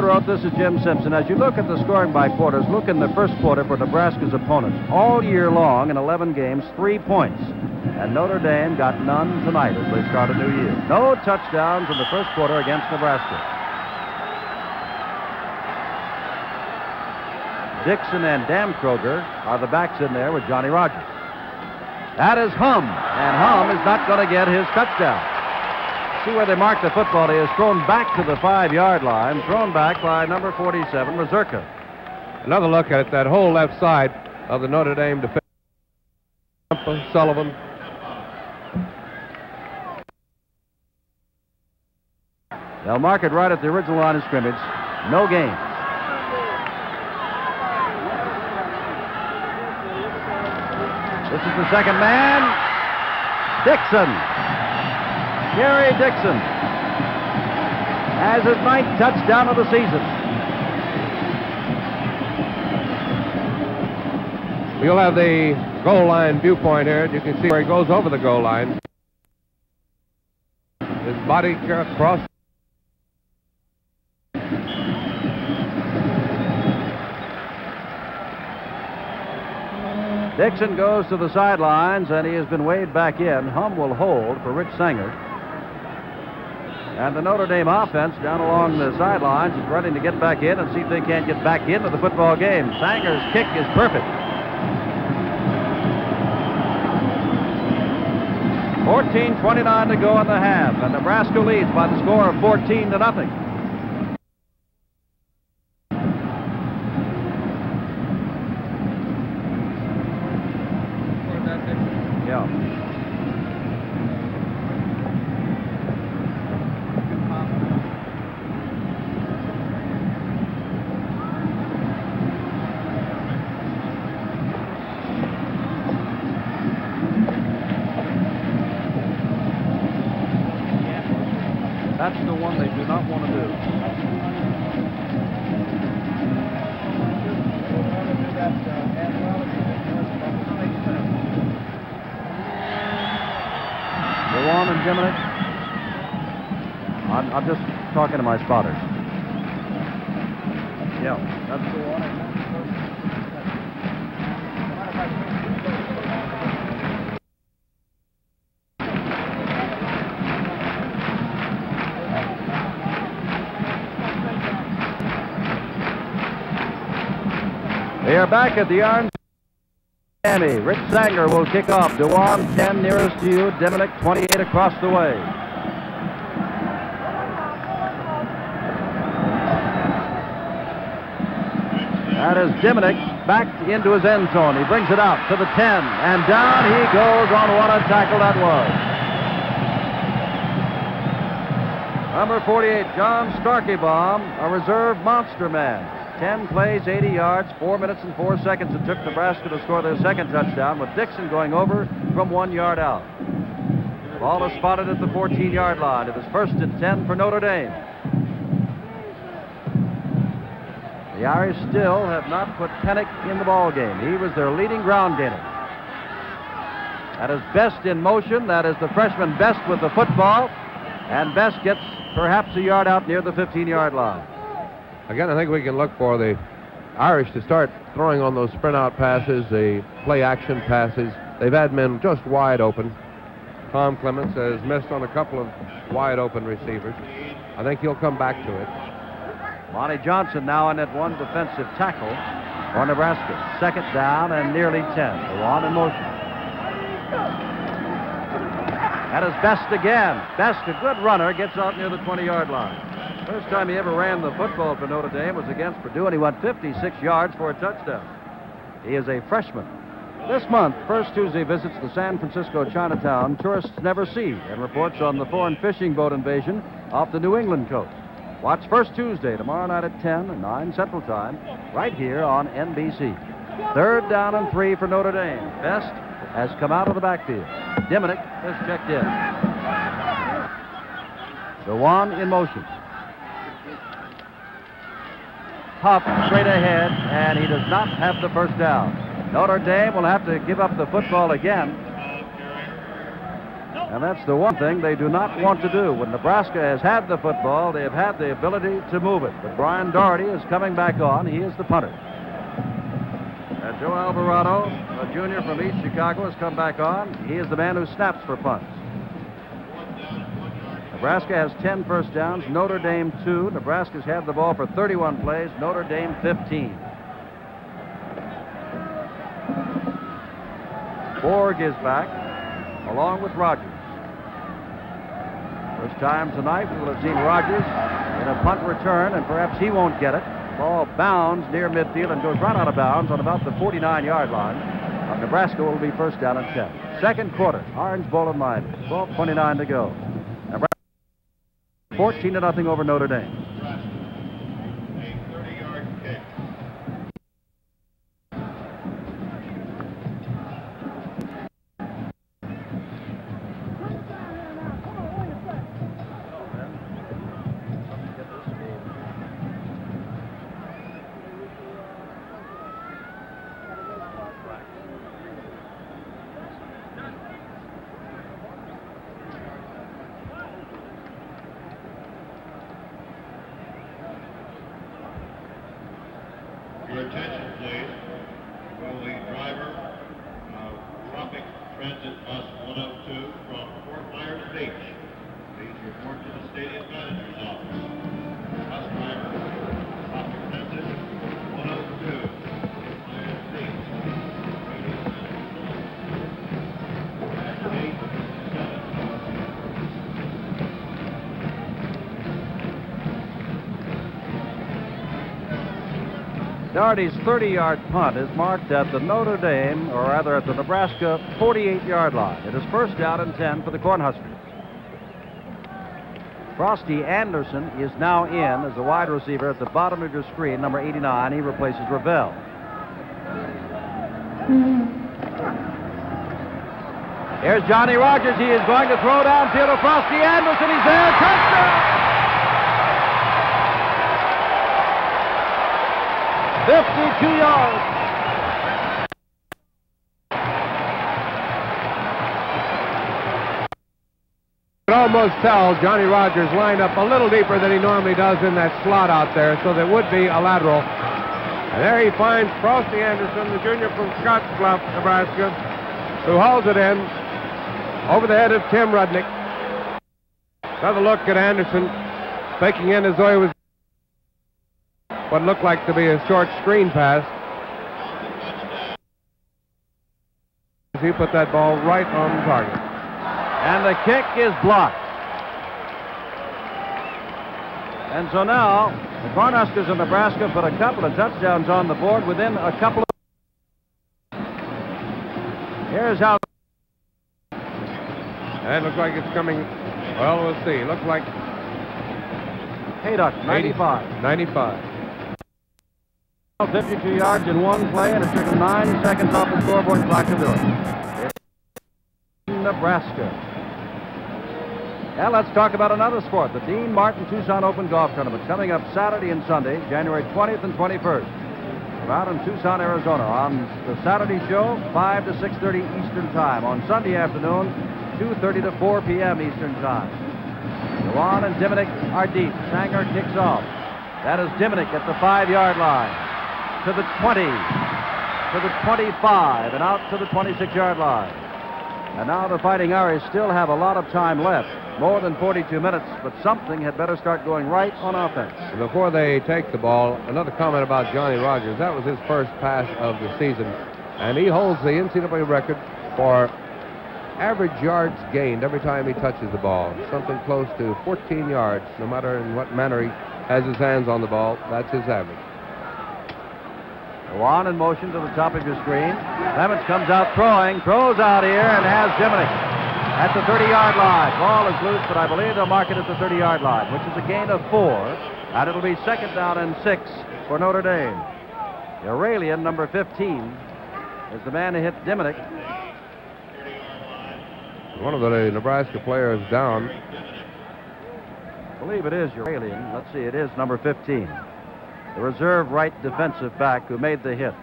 B: Rote this is Jim Simpson. As you look at the scoring by quarters, look in the first quarter for Nebraska's opponents. All year long in 11 games, three points. And Notre Dame got none tonight as they start a new year. No touchdowns in the first quarter against Nebraska. Dixon and Dan Kroger are the backs in there with Johnny Rodgers. That is Humm, and Humm is not going to get his touchdown. See where they mark the football. He is thrown back to the five-yard line, thrown back by number 47, Musuraca.
D: Another look at that whole left side of the Notre Dame defense. Sullivan.
B: They'll mark it right at the original line of scrimmage. No gain. This is the second man. Dixon. Gary Dixon has his ninth touchdown of the season.
D: You'll have the goal line viewpoint here. You can see where he goes over the goal line. His body across.
B: Dixon goes to the sidelines and he has been waved back in. Humm will hold for Rich Sanger. And the Notre Dame offense down along the sidelines is running to get back in and see if they can't get back into the football game. Sanger's kick is perfect. 14-29 to go in the half, and Nebraska leads by the score of 14 to nothing. Yeah. one they do not want to do. Dewan and Diminick. I'm, I'm just talking to my spotters. Yeah, that's the one. They are at the Yarn Miami. Rich Sanger will kick off. Dewan 10 nearest to you. Diminick 28 across the way. That is Diminick back into his end zone. He brings it out to the 10, and down he goes on what a tackle that was. Number 48, John Starkebaum, a reserve monster man. 10 plays, 80 yards, 4 minutes and 4 seconds it took Nebraska to score their second touchdown, with Dixon going over from one yard out. Ball is spotted at the 14-yard line. It is first and 10 for Notre Dame. The Irish still have not put Penick in the ball game. He was their leading ground gainer. That is Best in motion. That is the freshman Best with the football. And Best gets perhaps a yard out near the 15-yard line.
D: Again, I think we can look for the Irish to start throwing on those sprint out passes, the play action passes. They've had men just wide open. Tom Clements has missed on a couple of wide open receivers. I think he'll come back to it.
B: Monty Johnson now in at one defensive tackle for Nebraska. Second down and nearly 10. Go on in motion. That is Best again. Best, a good runner, gets out near the 20-yard line. First time he ever ran the football for Notre Dame was against Purdue, and he went 56 yards for a touchdown. He is a freshman. This month, First Tuesday visits the San Francisco Chinatown tourists never see and reports on the foreign fishing boat invasion off the New England coast. Watch First Tuesday tomorrow night at 10 and 9 Central Time, right here on NBC. Third down and three for Notre Dame. Best has come out of the backfield. Diminick has checked in. Dewan in motion. Huff straight ahead, and he does not have the first down. Notre Dame will have to give up the football again. And that's the one thing they do not want to do. When Nebraska has had the football, they have had the ability to move it. But Brian Doherty is coming back on. He is the punter. And Joe Alvarado, a junior from East Chicago, has come back on. He is the man who snaps for punts. Nebraska has 10 first downs, Notre Dame 2. Nebraska's had the ball for 31 plays, Notre Dame 15. Borg is back, along with Rodgers. First time tonight we will have seen Rodgers in a punt return, and perhaps he won't get it. Ball bounds near midfield and goes right out of bounds on about the 49-yard line. Of Nebraska will be first down and 10. Second quarter, Orange Bowl and Miners. 12.29 to go. Nebraska 14 to nothing over Notre Dame. Doherty's 30-yard punt is marked at the Notre Dame, or rather at the Nebraska 48-yard line. It is first down and 10 for the Cornhuskers. Frosty Anderson is now in as a wide receiver at the bottom of your screen, number 89. He replaces Ravel. Here's Johnny Rodgers. He is going to throw downfield to Frosty Anderson. He's there. Touchdown! 52 yards.
D: Almost tell Johnny Rodgers lined up a little deeper than he normally does in that slot out there, so there would be a lateral. And there he finds Frosty Anderson, the junior from Scottsbluff, Nebraska, who hauls it in over the head of Tim Rudnick. Another look at Anderson, faking in as though he was what looked like to be a short screen pass. He put that ball right on target.
B: And the kick is blocked. And so now, the Cornhuskers of Nebraska put a couple of touchdowns on the board within a couple of. Here's how.
D: That looks like it's coming. Well, we'll see. Looks like
B: Haydock, 95.
D: 95.
B: 52 yards in one play, and it took him nine seconds off the scoreboard clock to do it. Nebraska. And let's talk about another sport, the Dean Martin Tucson Open Golf Tournament, coming up Saturday and Sunday, January 20th and 21st. We're out in Tucson, Arizona. On the Saturday show, 5 to 6.30 Eastern Time. On Sunday afternoon, 2.30 to 4 p.m. Eastern Time. Dewan and Diminick are deep. Sanger kicks off. That is Diminick at the five-yard line. To the 20, to the 25, and out to the 26-yard line. And now the Fighting Irish still have a lot of time left. More than 42 minutes, but something had better start going right on offense.
D: Before they take the ball, another comment about Johnny Rodgers. That was his first pass of the season, and he holds the NCAA record for average yards gained every time he touches the ball. Something close to 14 yards, no matter in what manner he has his hands on the ball. That's his average.
B: Dewan in motion to the top of your screen. Clements comes out throwing, throws out here, and has Diminick at the 30-yard line. Ball is loose, but I believe they'll mark it at the 30-yard line, which is a gain of four, and it'll be second down and six for Notre Dame. Yaralian, number 15, is the man who hit Diminick.
D: One of the Nebraska players down.
B: I believe it is Yaralian. Let's see, it is number 15. The reserve right defensive back who made the hit.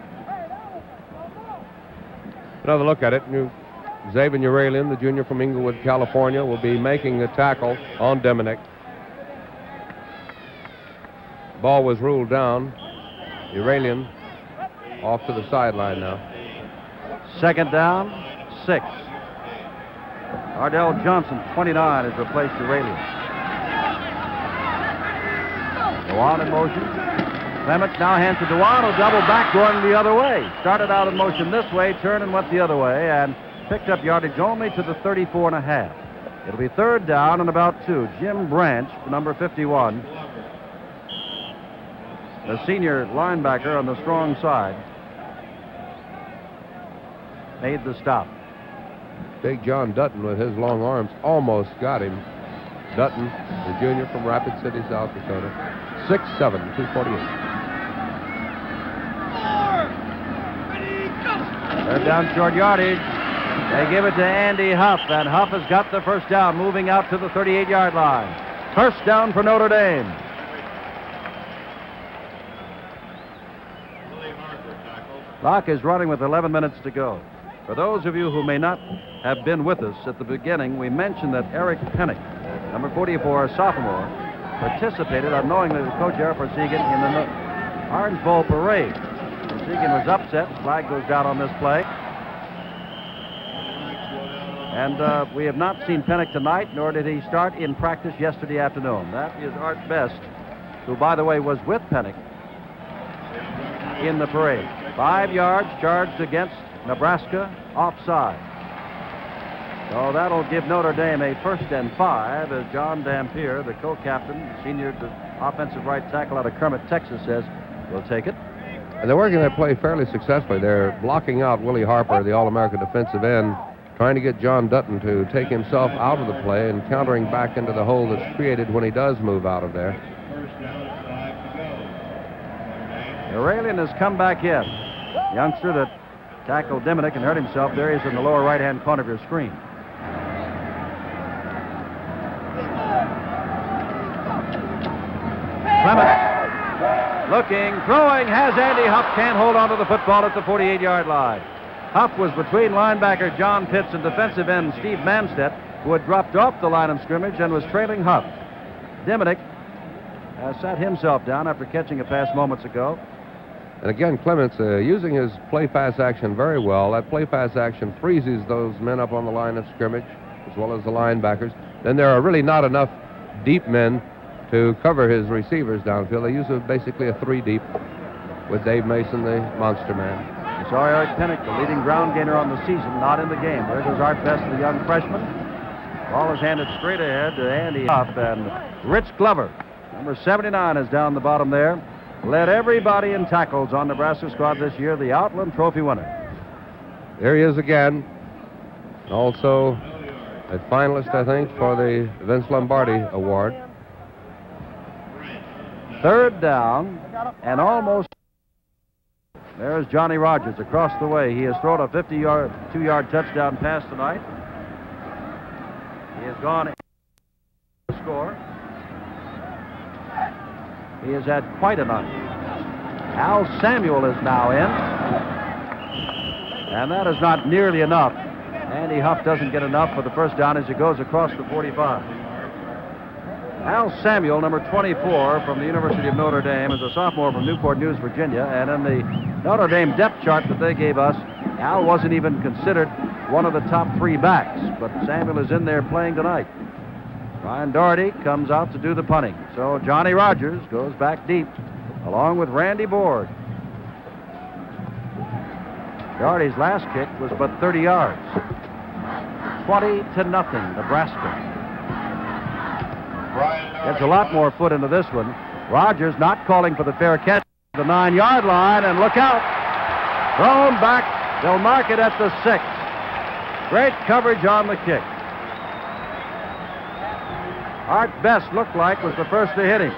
D: Another look at it. Zaven Yaralian, the junior from Inglewood, California, will be making the tackle on Diminick. Ball was ruled down. Yaralian off to the sideline now.
B: Second down, six. Ardell Johnson, 29, has replaced Yaralian. Dewan in motion. Clements now hands to Dewan, who double back going the other way. Started out in motion this way, turned and went the other way, and picked up yardage only to the 34 and a half. It'll be third down and about two. Jim Branch, number 51, the senior linebacker on the strong side, made the stop.
D: Big John Dutton with his long arms almost got him. Dutton, the junior from Rapid City, South Dakota. 6'7", 248.
B: They're down short yardage. They give it to Andy Huff, and Huff has got the first down, moving out to the 38-yard line. First down for Notre Dame. Locke is running with 11 minutes to go. For those of you who may not have been with us at the beginning, we mentioned that Eric Penick, number 44, sophomore, participated unknowingly with Coach Eric Parseghian in the Orange Bowl parade. Parseghian was upset. Flag goes down on this play. And uh, we have not seen Penick tonight, nor did he start in practice yesterday afternoon. That is Art Best, who, by the way, was with Penick in the parade. Five yards charged against Nebraska offside. So that'll give Notre Dame a first and five, as John Dampeer, the co-captain, senior offensive right tackle out of Kermit, Texas, says we'll take it.
D: And they're working that play fairly successfully. They're blocking out Willie Harper, the All-American defensive end, trying to get John Dutton to take himself out of the play and countering back into the hole that's created when he does move out of there.
B: Yaralian has come back in. Youngster that tackled Diminick and hurt himself. There he is in the lower right-hand corner of your screen. Clements Looking, throwing, has Andy Huff, can't hold on to the football at the 48 yard line. Huff was between linebacker John Pitts and defensive end Steve Manstedt, who had dropped off the line of scrimmage and was trailing Huff. Diminick has sat himself down after catching a pass moments ago.
D: And again, Clements uh, using his play pass action very well. That play pass action freezes those men up on the line of scrimmage, as well as the linebackers. Then there are really not enough deep men to cover his receivers downfield. They use a, basically a three deep with Dave Mason, the monster man.
B: Saw Eric Penick, the leading ground gainer on the season, not in the game. There goes Art Best, the young freshman. Ball is handed straight ahead to Andy Huff, and Rich Glover, number 79, is down the bottom there. Led everybody in tackles on Nebraska squad this year, the Outland Trophy winner.
D: There he is again. Also, a finalist, I think, for the Vince Lombardi Award.
B: Third down, and almost. There's Johnny Rodgers across the way. He has thrown a 50 yard, two yard touchdown pass tonight. He has gone to score. He has had quite a night. Al Samuel is now in. And that is not nearly enough. Andy Huff doesn't get enough for the first down as he goes across the 45. Al Samuel, number 24 from the University of Notre Dame, is a sophomore from Newport News, Virginia. And in the Notre Dame depth chart that they gave us, Al wasn't even considered one of the top three backs. But Samuel is in there playing tonight. Ryan Doherty comes out to do the punting. So Johnny Rodgers goes back deep along with Randy Borg. Doherty's last kick was but 30 yards. 20 to nothing, Nebraska. Gets a lot more foot into this one. Rodgers not calling for the fair catch the nine yard line, and look out. Thrown back. They'll mark it at the six. Great coverage on the kick. Art Best looked like was the first to hit him.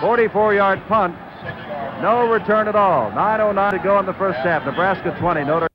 B: 44 yard punt. No return at all. 9.09 to go in the first half. Nebraska 20, Notre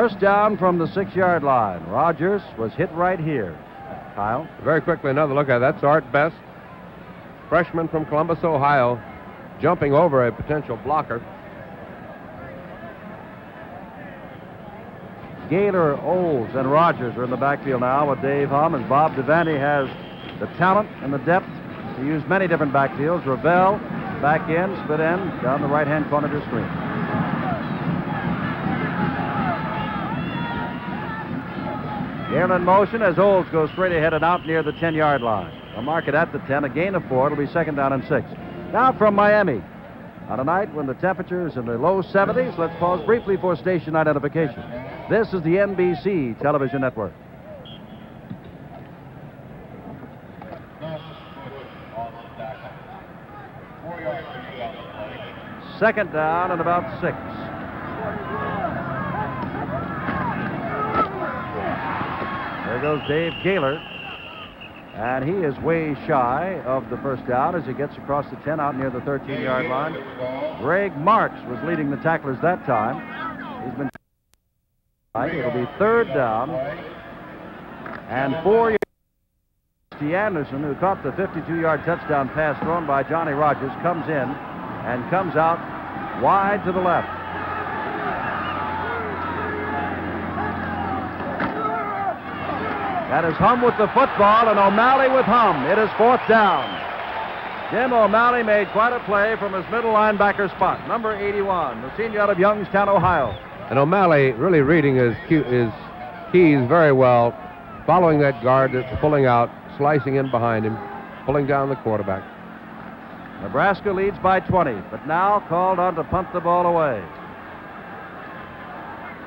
B: First down from the six yard line. Rodgers was hit right here. Kyle?
D: Very quickly, another look at it. That's Art Best, freshman from Columbus, Ohio, jumping over a potential blocker.
B: Gaylor, Olds, and Rodgers are in the backfield now with Dave Humm, and Bob Devaney has the talent and the depth to use many different backfields. Ravel, back in, split end, down the right hand corner to screen. Gaylor in motion as Olds goes straight ahead and out near the 10 yard line. They'll mark it at the 10, a gain of four. It'll be second down and six. Now from Miami. On a night when the temperature is in the low 70s, let's pause briefly for station identification. This is the NBC television network. Second down and about six. There goes Dave Gaylor. And he is way shy of the first down as he gets across the 10 out near the 13 yard line. Greg Marx was leading the tacklers that time. He's been. It'll be third down and four. Anderson, who caught the 52 yard touchdown pass thrown by Johnny Rodgers, comes in and comes out wide to the left. That is Humm with the football and O'Malley with Humm. It is fourth down. Jim O'Malley made quite a play from his middle linebacker spot, number 81, the senior out of Youngstown, Ohio.
D: And O'Malley really reading his, cue, his keys very well, following that guard that's pulling out, slicing in behind him, pulling down the quarterback.
B: Nebraska leads by 20, but now called on to punt the ball away.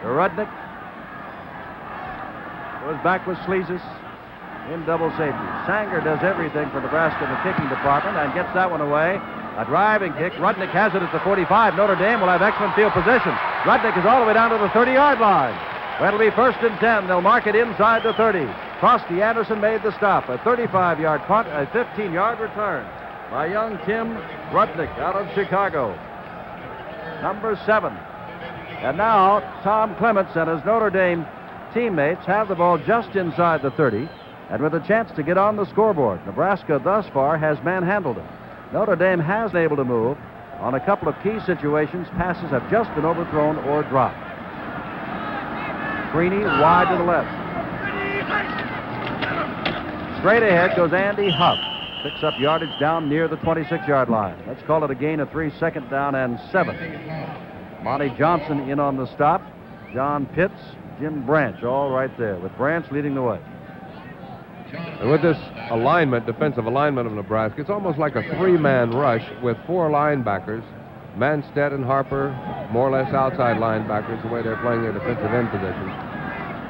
B: Rudnick goes back with Schlezes in double safety. Sanger does everything for Nebraska in the kicking department and gets that one away. A driving kick. Rudnick has it at the 45. Notre Dame will have excellent field position. Rudnick is all the way down to the 30-yard line. It'll be first and 10. They'll mark it inside the 30. Frosty Anderson made the stop. A 35-yard punt, a 15-yard return by young Tim Rudnick out of Chicago. Number seven. And now Tom Clements and his Notre Dame teammates have the ball just inside the 30 and with a chance to get on the scoreboard. Nebraska thus far has manhandled it. Notre Dame has been able to move. On a couple of key situations, passes have just been overthrown or dropped. Creaney wide to the left. Straight ahead goes Andy Huff. Picks up yardage down near the 26-yard line. Let's call it a gain of three, second down and seven. Monty Johnson in on the stop. John Pitts, Jim Branch, all right there, with Branch leading the way.
D: And with this alignment, defensive alignment of Nebraska, it's almost like a three-man rush with four linebackers. Manstedt and Harper, more or less outside linebackers, the way they're playing their defensive end position.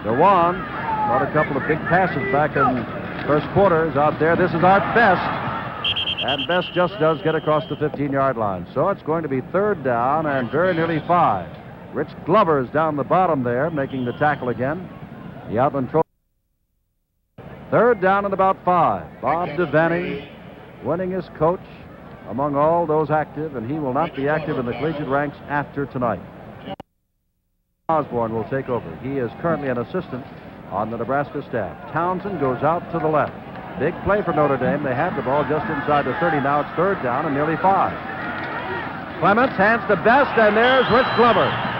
B: Dewan caught a couple of big passes back in first quarter. Is out there. This is Art Best. And Best just does get across the 15-yard line. So it's going to be third down and very nearly five. Rich Glover is down the bottom there, making the tackle again. The Outland Trophy. Third down and about five. Bob Devaney winning his coach among all those active, and he will not be active in the collegiate ranks after tonight. Osborne will take over. He is currently an assistant on the Nebraska staff. Townsend goes out to the left. Big play for Notre Dame. They have the ball just inside the 30. Now it's third down and nearly five. Clements hands to Best, and there's Rich Glover.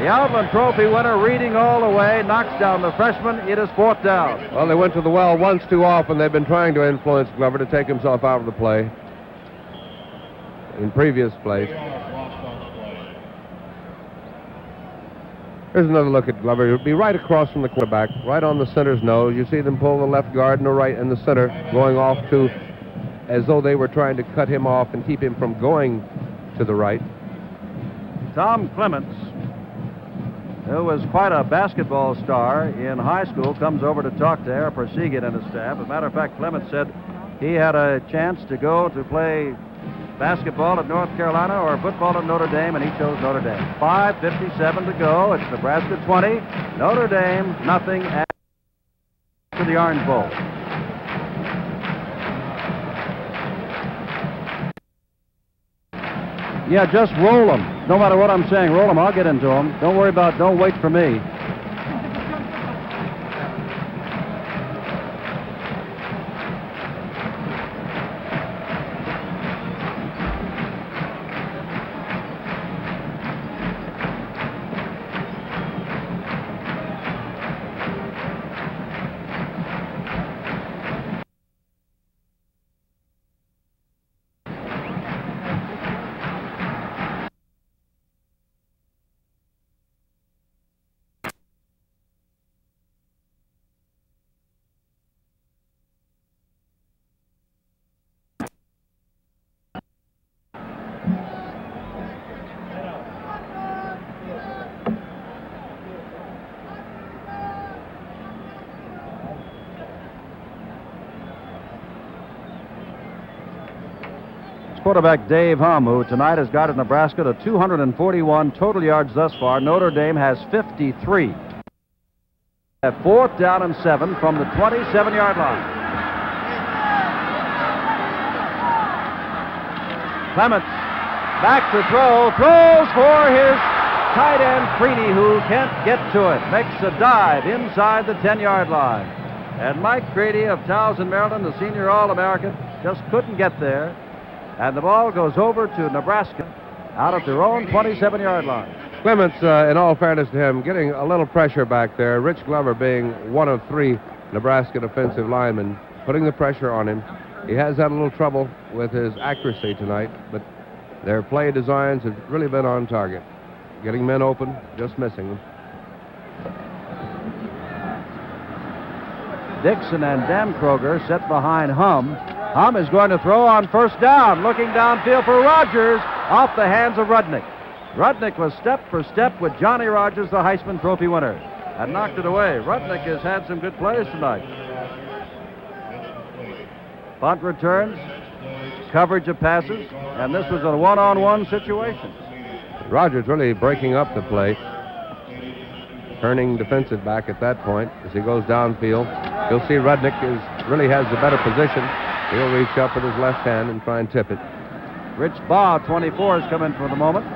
B: The Outland Trophy winner reading all the way, knocks down the freshman. It is fourth down.
D: Well, they went to the well once too often. They've been trying to influence Glover to take himself out of the play in previous plays. Here's another look at Glover. He'll be right across from the quarterback, right on the center's nose. You see them pull the left guard and the right and the center going off to as though they were trying to cut him off and keep him from going to the right.
B: Tom Clements, who was quite a basketball star in high school, comes over to talk to Ara Parseghian and his staff. As a matter of fact, Clements said he had a chance to go to play basketball at North Carolina or football at Notre Dame, and he chose Notre Dame. 5.57 to go. It's Nebraska 20, Notre Dame nothing to the Orange Bowl. Yeah, just roll them. No matter what I'm saying, roll them. I'll get into them. Don't worry about, don't wait for me. Quarterback Dave Humm, who tonight has guided Nebraska to 241 total yards thus far. Notre Dame has 53. At fourth down and seven from the 27-yard line. Clements back to throw, throws for his tight end Creaney, who can't get to it. Makes a dive inside the 10-yard line. And Mike Creaney of Towson, Maryland, the senior All-American, just couldn't get there. And the ball goes over to Nebraska out of their own 27-yard line.
D: Clements, uh, in all fairness to him, getting a little pressure back there. Rich Glover being one of three Nebraska defensive linemen, putting the pressure on him. He has had a little trouble with his accuracy tonight, but their play designs have really been on target. Getting men open, just missing them.
B: Dixon and Dan Kroger set behind Humm. Humm is going to throw on first down, looking downfield for Rodgers, off the hands of Rudnick. Rudnick was step for step with Johnny Rodgers, the Heisman Trophy winner, and knocked it away. Rudnick has had some good plays tonight. Punt returns, coverage of passes, and this was a one-on-one situation.
D: Rodgers really breaking up the play, turning defensive back at that point as he goes downfield. You'll see Rudnick is really has the better position. He'll reach up with his left hand and try and tip it.
B: Rich Baugh, 24, has come in for the moment.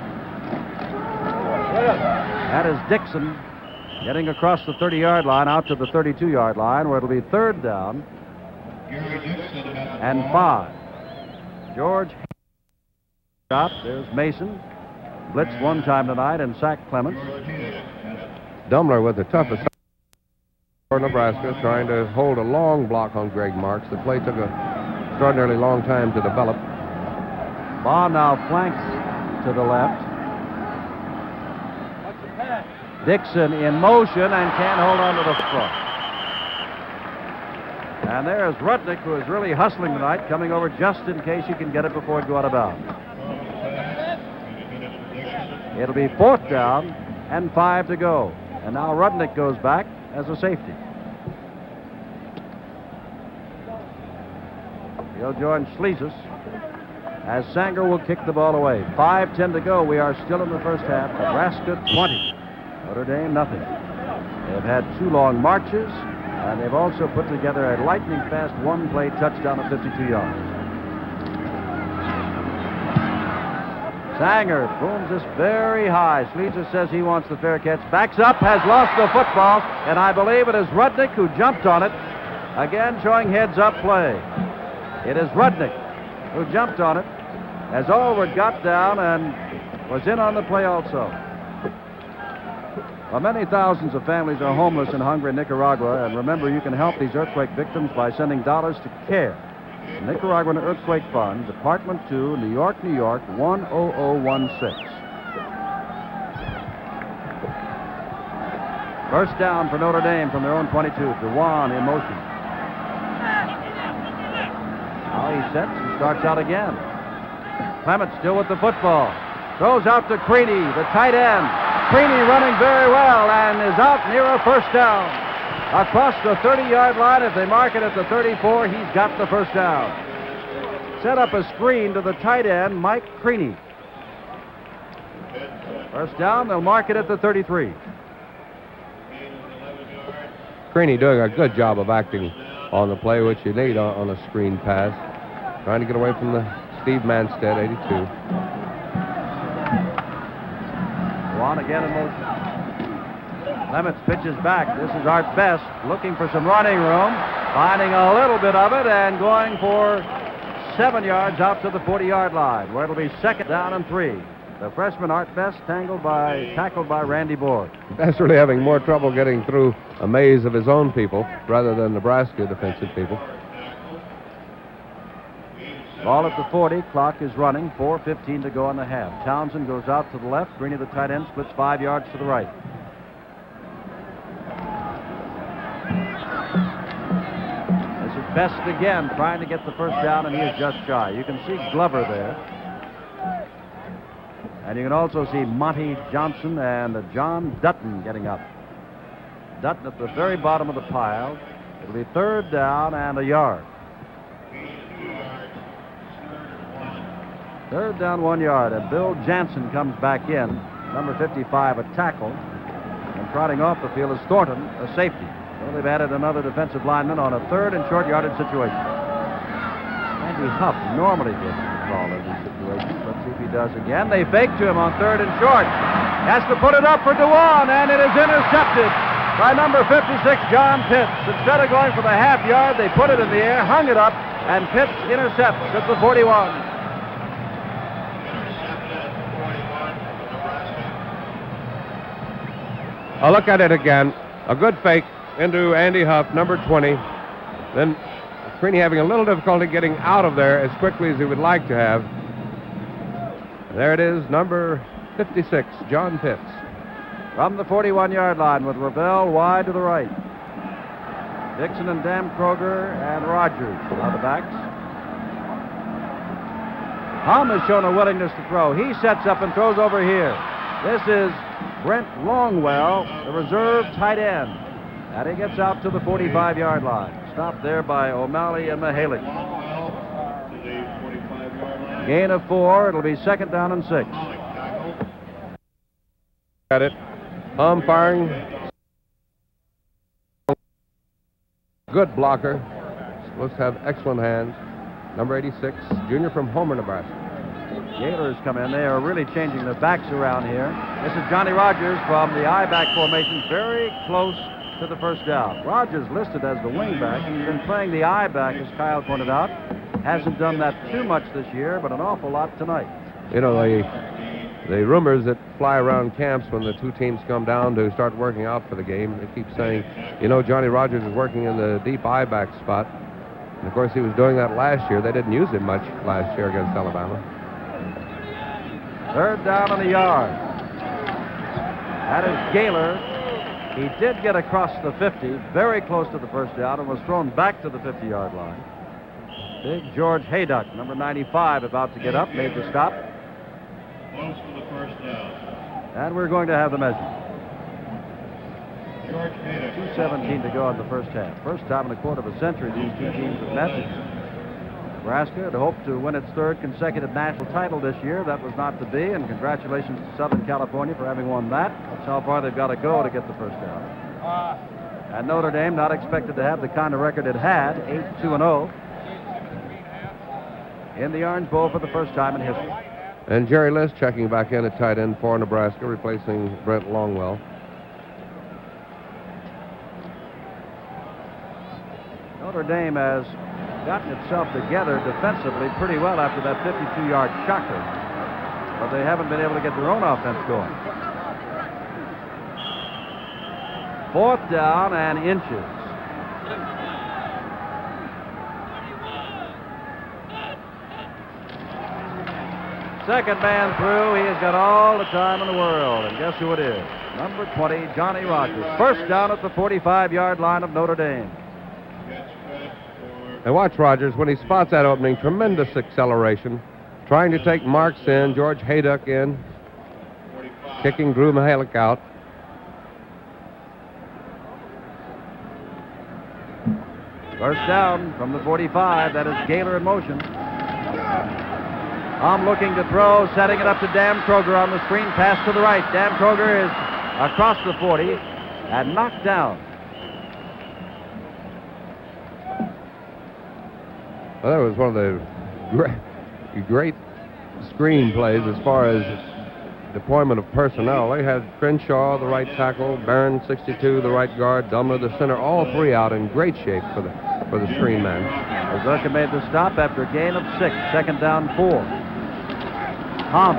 B: That is Dixon getting across the 30-yard line out to the 32-yard line where it'll be third down and five. George stop. There's Mason. Blitz one time tonight and sacked Clements.
D: Dumler with the toughest Nebraska, trying to hold a long block on Greg Marx. The play took an extraordinarily long time to develop.
B: Baugh now flanks to the left. Dixon in motion and can't hold on to the front. And there's Rudnick, who is really hustling tonight, coming over just in case he can get it before it go out of bounds. It'll be fourth down and five to go. And now Rudnick goes back as a safety. He'll join Schlezes as Sanger will kick the ball away. 5-10 to go. We are still in the first half. Nebraska 20. Notre Dame nothing. They've had two long marches, and they've also put together a lightning fast one-play touchdown of 52 yards. Sanger booms this very high. Schlezes says he wants the fair catch. Backs up, has lost the football, and I believe it is Rudnick who jumped on it. Again, showing heads up play. It is Rudnick who jumped on it as Allward got down and was in on the play also. Well, many thousands of families are homeless and hungry in Nicaragua, and remember, you can help these earthquake victims by sending dollars to CARE, Nicaraguan Earthquake Fund, Department 2, New York, New York, 10016. First down for Notre Dame from their own 22. Dewan in motion. Now he sets and starts out again. Clement still with the football. Throws out to Creaney, the tight end. Creaney running very well and is out near a first down. Across the 30-yard line, if they mark it at the 34, he's got the first down. Set up a screen to the tight end, Mike Creaney. First down, they'll mark it at the 33.
D: Creaney doing a good job of acting on the play, which you need on, a screen pass. Trying to get away from the Steve Manstedt, 82.
B: On again in motion. Clements pitches back. This is Art Best looking for some running room, finding a little bit of it, and going for seven yards out to the 40-yard line, where it'll be second down and three. The freshman Art Best tangled by tackled by Randy Borg.
D: Best really having more trouble getting through a maze of his own people rather than Nebraska defensive people.
B: Ball at the 40. Clock is running. 4.15 to go in the half. Townsend goes out to the left. Creaney, the tight end, splits five yards to the right. Best again, trying to get the first down, and he is just shy. You can see Glover there. And you can also see Monty Johnson and John Dutton getting up. Dutton at the very bottom of the pile. It'll be third down and a yard. Third down, one yard, and Bill Jansen comes back in, number 55, a tackle. And trotting off the field is Thornton, a safety. So they've added another defensive lineman on a third and short yardage situation. Andy Huff normally gets the call in these situations. Let's see if he does again. They fake to him on third and short. Has to put it up for Dewan, and it is intercepted by number 56, John Pitts. Instead of going for the half yard, they put it in the air, hung it up, and Pitts intercepts at the 41.
D: I'll look at it again. A good fake into Andy Huff, number 20. Then Sweeney having a little difficulty getting out of there as quickly as he would like to have. There it is, number 56, John Pitts.
B: From the 41 yard line with Ravel wide to the right. Dixon and Dan Kroger and Rodgers are the backs. Humm has shown a willingness to throw. He sets up and throws over here. This is Brent Longwell, the reserve tight end. And he gets out to the 45 yard line. Stopped there by O'Malley and Mahalic.
E: Longwell to the 45.
B: Gain of four. It'll be second down and six.
D: Got it. Humm firing. Good blocker. Supposed to have excellent hands. Number 86, junior from Homer, Nebraska.
B: Gaylor's come in. They are really changing the backs around here. This is Johnny Rodgers from the I-back formation, very close to the first down. Rodgers listed as the wingback. He's been playing the I-back, as Kyle pointed out. Hasn't done that too much this year, but an awful lot tonight.
D: You know, the, the rumors that fly around camps when the two teams come down to start working out for the game, they keep saying, you know, Johnny Rodgers is working in the deep I back spot. And of course, he was doing that last year. They didn't use him much last year against Alabama.
B: Third down on the yard. That is Gaylor. He did get across the 50, very close to the first down, and was thrown back to the 50 yard line. Big George Hayduk, number 95, about to get up, made the stop.
E: Close for the first down.
B: And we're going to have the measure.
E: George Hayduk.
B: 2.17 to go in the first half. First time in a quarter of a century these two teams have met. Nebraska had hoped to win its third consecutive national title this year. That was not to be, and congratulations to Southern California for having won that. That's how far they've got to go to get the first down. Uh. And Notre Dame not expected to have the kind of record it had, 8-2-0, in the Orange Bowl for the first time in history.
D: And Jerry List checking back in at tight end for Nebraska, replacing Brent Longwell.
B: Notre Dame has gotten itself together defensively pretty well after that 52-yard shocker, but they haven't been able to get their own offense going. Fourth down and inches. Second man through. He has got all the time in the world. And guess who it is? Number 20, Johnny Rodgers. First down at the 45-yard line of Notre Dame.
D: And watch Rodgers when he spots that opening, tremendous acceleration, trying to take Marx in, George Hayduk in,
E: 45.
D: kicking Drew Mahalic out.
B: First down from the 45. That is Gaylor in motion. I'm looking to throw, setting it up to Dan Kroger on the screen. Pass to the right. Dan Kroger is across the 40 and knocked down.
D: Well, that was one of the great, great screenplays as far as deployment of personnel. They had Crenshaw, the right tackle, Barron, 62, the right guard, Dumler, the center, all three out in great shape for the for the screen man.
B: Musuraca made the stop after a gain of six. Second down, four. Humm.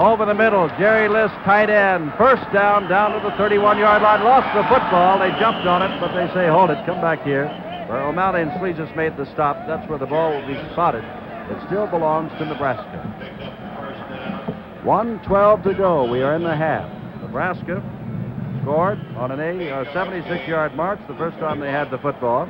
B: Over the middle, Jerry List, tight end. First down, down to the 31-yard line. Lost the football. They jumped on it, but they say, hold it, come back here. Where O'Malley and Schlezes made the stop, that's where the ball will be spotted. It still belongs to Nebraska.
E: Picked up the first down.
B: 112 to go. We are in the half. Nebraska scored on an 76-yard uh, march the first time they had the football.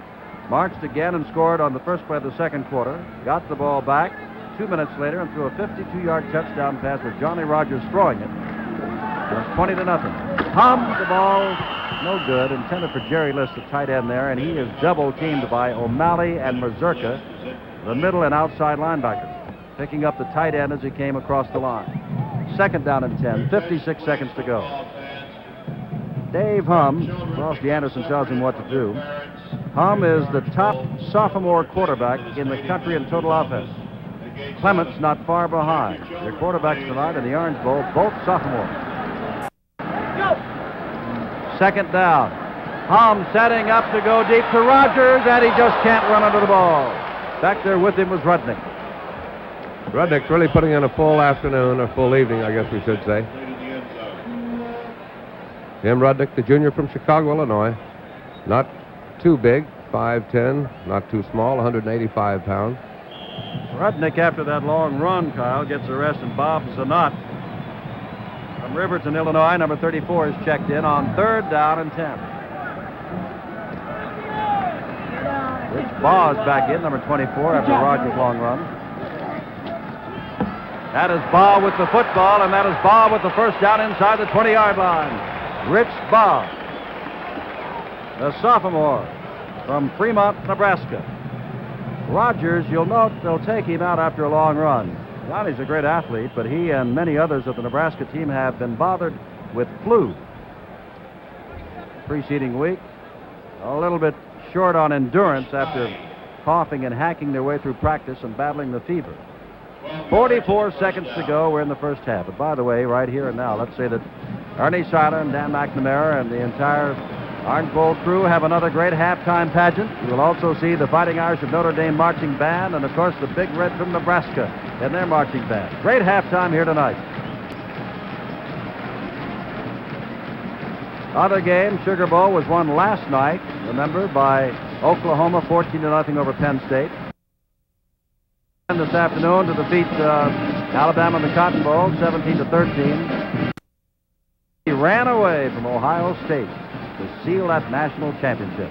B: Marched again and scored on the first play of the second quarter. Got the ball back two minutes later and threw a 52-yard touchdown pass with Johnny Rodgers throwing it. It was 20 to nothing. Humm, the ball, no good. Intended for Jerry List, the tight end there, and he is double teamed by O'Malley and Musuraca, the middle and outside linebackers, picking up the tight end as he came across the line. Second down and 10, 56 seconds to go. Dave Humm, Frosty Anderson tells him what to do. Humm is the top sophomore quarterback in the country in total offense. Clements not far behind. Their quarterbacks tonight in the Orange Bowl, both sophomores. Second down. Humm setting up to go deep to Rodgers, and he just can't run under the ball. Back there with him was Rudnick.
D: Rudnick's really putting in a full afternoon, or full evening, I guess we should say.
E: Played in the end zone.
D: Jim Rudnick, the junior from Chicago, Illinois. Not too big, 5'10", not too small, 185 pounds.
B: Rudnick, after that long run, Kyle, gets the rest, and Bob Zanot from Riverton, Illinois, number 34, is checked in on third down and 10. Rich Baugh is back in, number 24, after Rodgers' long run. That is Baugh with the football, and that is Baugh with the first down inside the 20-yard line. Rich Baugh, the sophomore from Fremont, Nebraska. Rodgers, you'll note they'll take him out after a long run. Johnny's a great athlete, but he and many others of the Nebraska team have been bothered with flu. Preceding week, a little bit short on endurance after coughing and hacking their way through practice and battling the fever. 44 seconds to go. We're in the first half. But by the way, right here and now, let's say that Ernie Seiler and Dan McNamara and the entire Bowl crew have another great halftime pageant. You will also see the Fighting Irish of Notre Dame marching band and, of course, the Big Red from Nebraska and their marching band. Great halftime here tonight. Other game, Sugar Bowl was won last night, remember, by Oklahoma 14 to nothing over Penn State. And this afternoon to defeat uh, Alabama in the Cotton Bowl 17 to 13. He ran away from Ohio State to seal that national championship.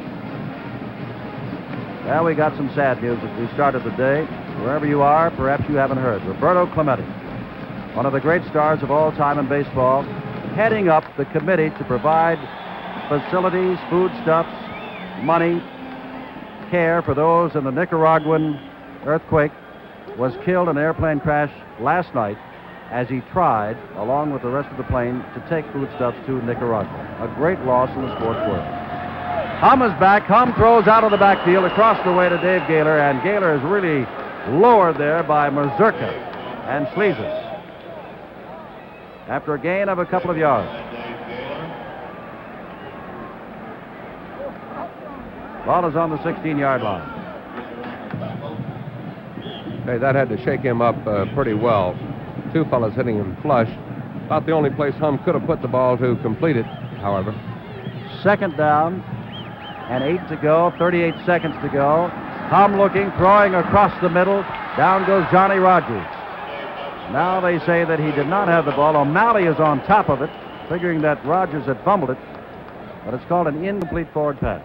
B: Well, we got some sad news as we started the day. Wherever you are, perhaps you haven't heard. Roberto Clemente, one of the great stars of all time in baseball, heading up the committee to provide facilities, foodstuffs, money, care for those in the Nicaraguan earthquake, was killed in an airplane crash last night as he tried, along with the rest of the plane, to take foodstuffs to Nicaragua. A great loss in the sports world. Humm is back. Humm throws out of the backfield across the way to Dave Gaylor, and Gaylor is really lowered there by Musuraca and Schlezes. After a gain of a couple of yards. Ball is on the 16-yard line.
D: Hey, that had to shake him up uh, pretty well. Two fellas hitting him flush. About the only place Humm could have put the ball to complete it, however.
B: Second down and eight to go, 38 seconds to go. Humm looking, throwing across the middle. Down goes Johnny Rodgers. Now they say that he did not have the ball. O'Malley is on top of it, figuring that Rodgers had fumbled it. But it's called an incomplete forward pass.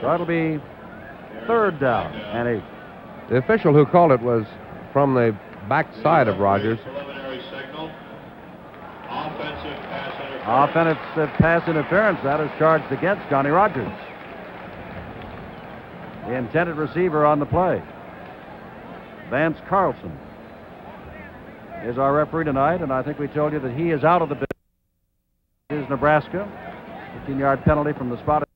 B: So it'll be third down and eight.
D: The official who called it was from the backside of Rodgers.
B: Offensive pass interference. That is charged against Johnny Rodgers. The intended receiver on the play. Vance Carlson is our referee tonight, and I think we told you that he is out of the business. Is Nebraska. 15 yard penalty from the spot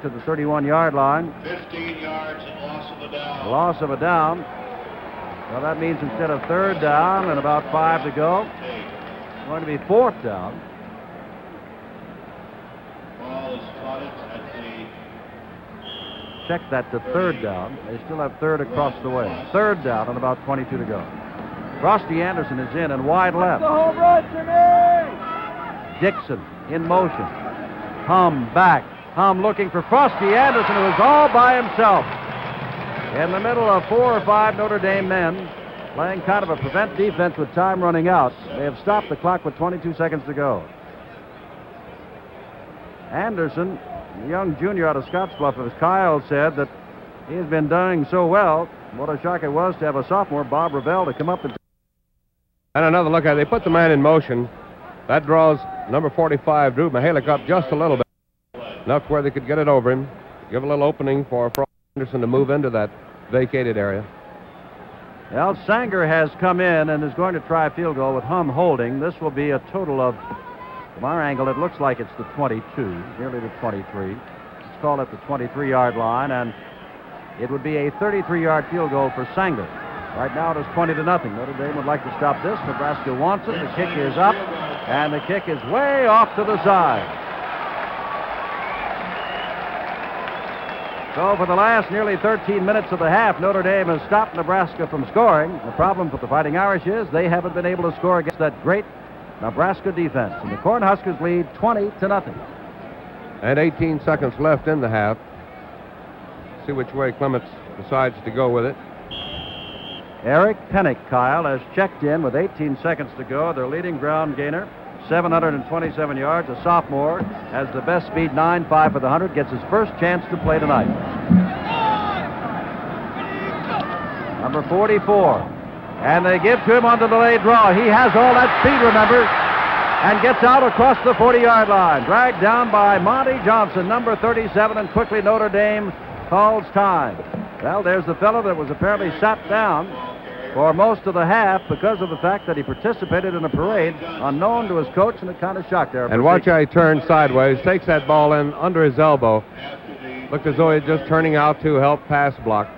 B: to the 31 yard line.
F: 15 yards and loss of a down.
B: Loss of a down. Well, that means instead of third down and about five to go, it's going to be fourth down.
F: Ball is spotted
B: Check that to third down. They still have third across the way. Third down and about 22 to go. Frosty Anderson is in and wide left.
A: The home run, Jimmy!
B: Dixon in motion. Humm back. Humm looking for Frosty Anderson, who is all by himself. In the middle of four or five Notre Dame men playing kind of a prevent defense with time running out. They have stopped the clock with 22 seconds to go. Anderson, the young junior out of Scottsbluff, as Kyle said, that he has been doing so well. What a shock it was to have a sophomore, Bob Ravel, to come up and
D: And another look at it. They put the man in motion. That draws number 45, Drew Mahalic, up just a little bit. Enough where they could get it over him. Give a little opening for Frost Anderson to move into that vacated area.
B: Well, Sanger has come in and is going to try a field goal with Humm holding. This will be a total of, from our angle, it looks like it's the 22, nearly the 23. Let's call it the 23 yard line, and it would be a 33 yard field goal for Sanger. Right now it is 20 to nothing. Notre Dame would like to stop this. Nebraska wants it. The kick is up, and the kick is way off to the side. So for the last nearly 13 minutes of the half, Notre Dame has stopped Nebraska from scoring. The problem for the Fighting Irish is they haven't been able to score against that great Nebraska defense. And the Cornhuskers lead 20 to nothing.
D: And 18 seconds left in the half. See which way Clements decides to go with it.
B: Eric Penick, Kyle, has checked in with 18 seconds to go. Their leading ground gainer, 727 yards. A sophomore has the best speed, 9.5 for the 100. Gets his first chance to play tonight. Number 44. And they give to him on the delayed draw. He has all that speed, remember, and gets out across the 40 yard line. Dragged down by Monty Johnson, number 37, and quickly Notre Dame calls time. Well, there's the fellow that was apparently sat down for most of the half because of the fact that he participated in a parade unknown to his coach, and it kind of shocked Eric.
D: And watch how he turns sideways, takes that ball in under his elbow. Looked as though he was just turning out to help pass block.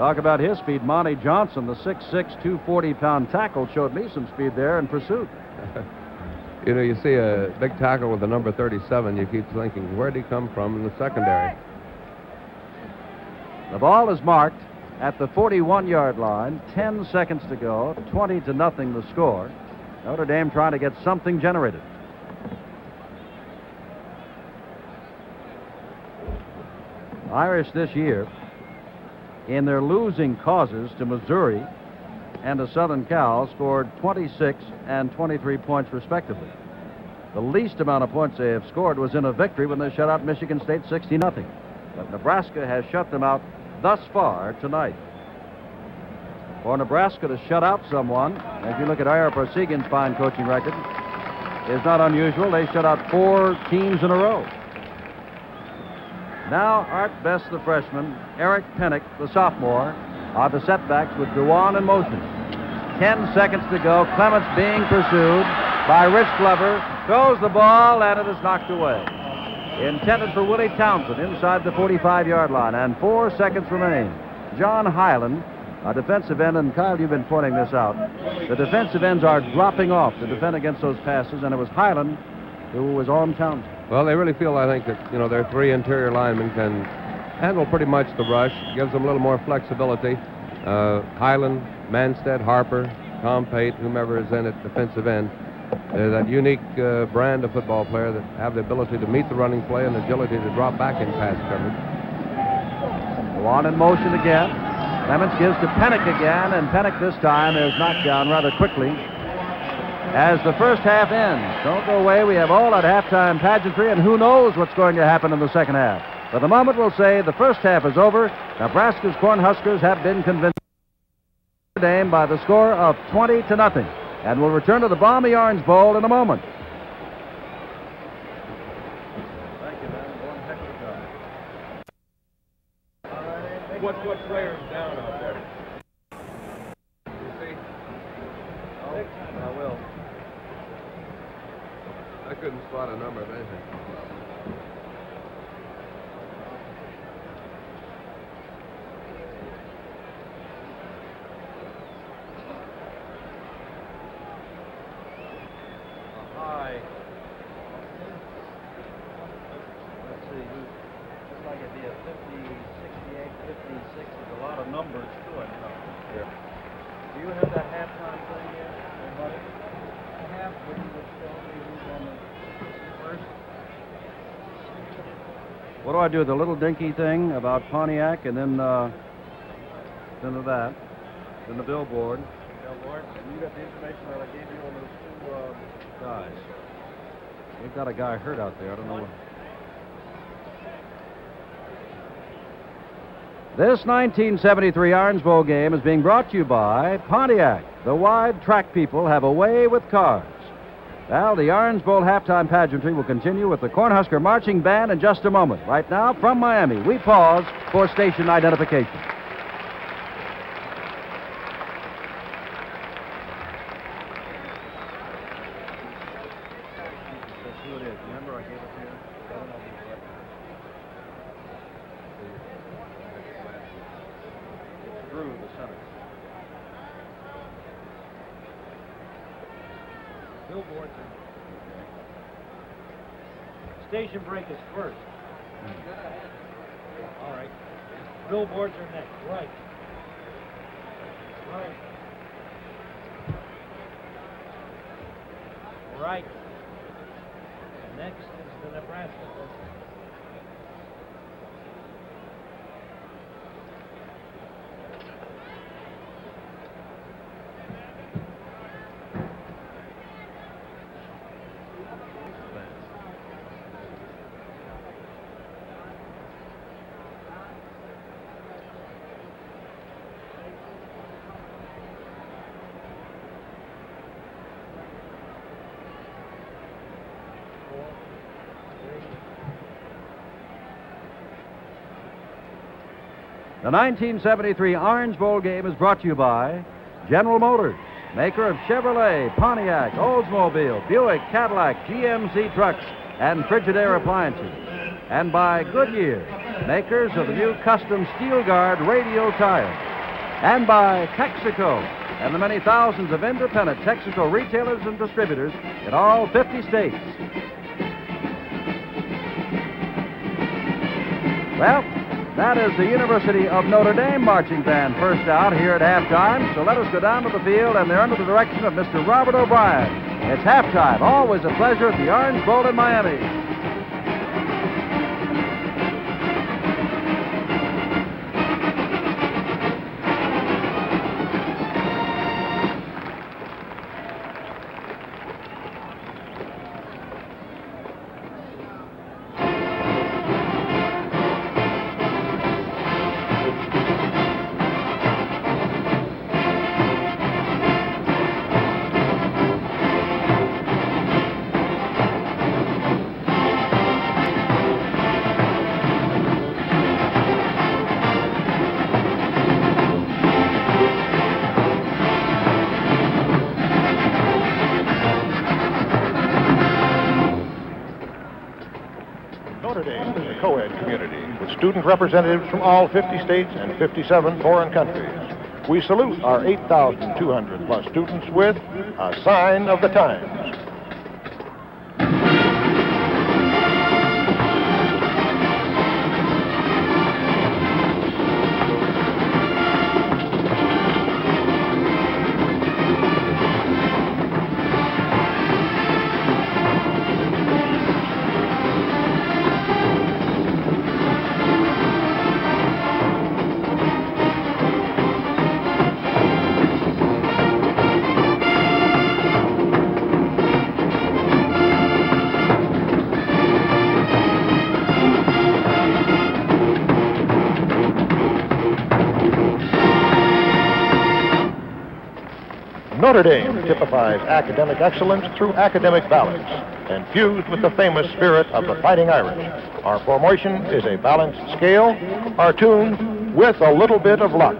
B: Talk about his speed. Monty Johnson, the 6'6", 240-pound tackle, showed me some speed there in pursuit.
D: you know, you see a big tackle with the number 37, you keep thinking, where'd he come from in the secondary?
B: The ball is marked at the 41-yard line. 10 seconds to go. 20 to nothing the score. Notre Dame trying to get something generated. Irish this year, in their losing causes to Missouri and to Southern Cal, scored 26 and 23 points respectively. The least amount of points they have scored was in a victory when they shut out Michigan State 60 0 But Nebraska has shut them out thus far tonight. For Nebraska to shut out someone, if you look at Ara Parseghian's fine coaching record, is not unusual. They shut out four teams in a row. Now, Art Best, the freshman, Eric Penick, the sophomore, are the setbacks with Dewan in motion. Ten seconds to go. Clements being pursued by Rich Glover. Throws the ball, and it is knocked away. Intended for Willie Townsend inside the 45 yard line, and four seconds remain. John Highland, a defensive end, and Kyle, you've been pointing this out. The defensive ends are dropping off to defend against those passes, and it was Highland who was on Townsend.
D: Well, they really feel, I think, that, you know, their three interior linemen can handle pretty much the rush, gives them a little more flexibility. Uh, Highland, Manstedt, Harper, Tom Pate, whomever is in at defensive end. Uh, that unique uh, brand of football player that have the ability to meet the running play and agility to drop back in pass coverage.
B: On in motion again. Clements gives to Penick again, and Penick this time is knocked down rather quickly as the first half ends. Don't go away. We have all that halftime pageantry, and who knows what's going to happen in the second half. For the moment, we'll say the first half is over. Nebraska's Cornhuskers have been convinced Dame by the score of 20 to nothing. And we'll return to the Balmy Orange Bowl in a moment. Thank you, man. One heck of a job.
D: What, what players down out there? You see?
B: Oh, I will.
D: I couldn't spot a number of anything.
B: Hi. Let's see. Looks like it'd be a 50, 68, 56. There's a lot of numbers to it. Here. Do you have that halftime thing yet, everybody? I have, but you would tell me who's on the first. What do The little dinky thing about Pontiac, and then uh, then to that, then the billboard. Billboard. And you got the information that I gave you on those two uh, guys. They've got a guy hurt out there. I don't know what. This 1973 Orange Bowl game is being brought to you by Pontiac. The wide track people have a way with cars. Well, the Orange Bowl halftime pageantry will continue with the Cornhusker Marching Band in just a moment. Right now, from Miami, we pause for station identification. That's who it is. Remember, I gave it to you? I don't know if it's right. It's Drew, the center. Billboards are...
A: Station break is first. Hmm. All right. Billboards are next. Right.
G: The
B: 1973 Orange Bowl game is brought to you by General Motors, maker of Chevrolet, Pontiac, Oldsmobile, Buick, Cadillac, GMC trucks, and Frigidaire appliances. And by Goodyear, makers of the new custom Steel Guard radial tire. And by Texaco and the many thousands of independent Texaco retailers and distributors in all 50 states. Well, that is the University of Notre Dame marching band first out here at halftime. So let us go down to the field, and they're under the direction of Mr. Robert O'Brien. It's halftime. Always a pleasure at the Orange Bowl in Miami.
H: Student representatives from all 50 states and 57 foreign countries. We salute our 8,200 plus students with a sign of the times. Notre Dame typifies academic excellence through academic balance and fused with the famous spirit of the Fighting Irish. Our formation is a balanced scale, our tune with a little bit of luck.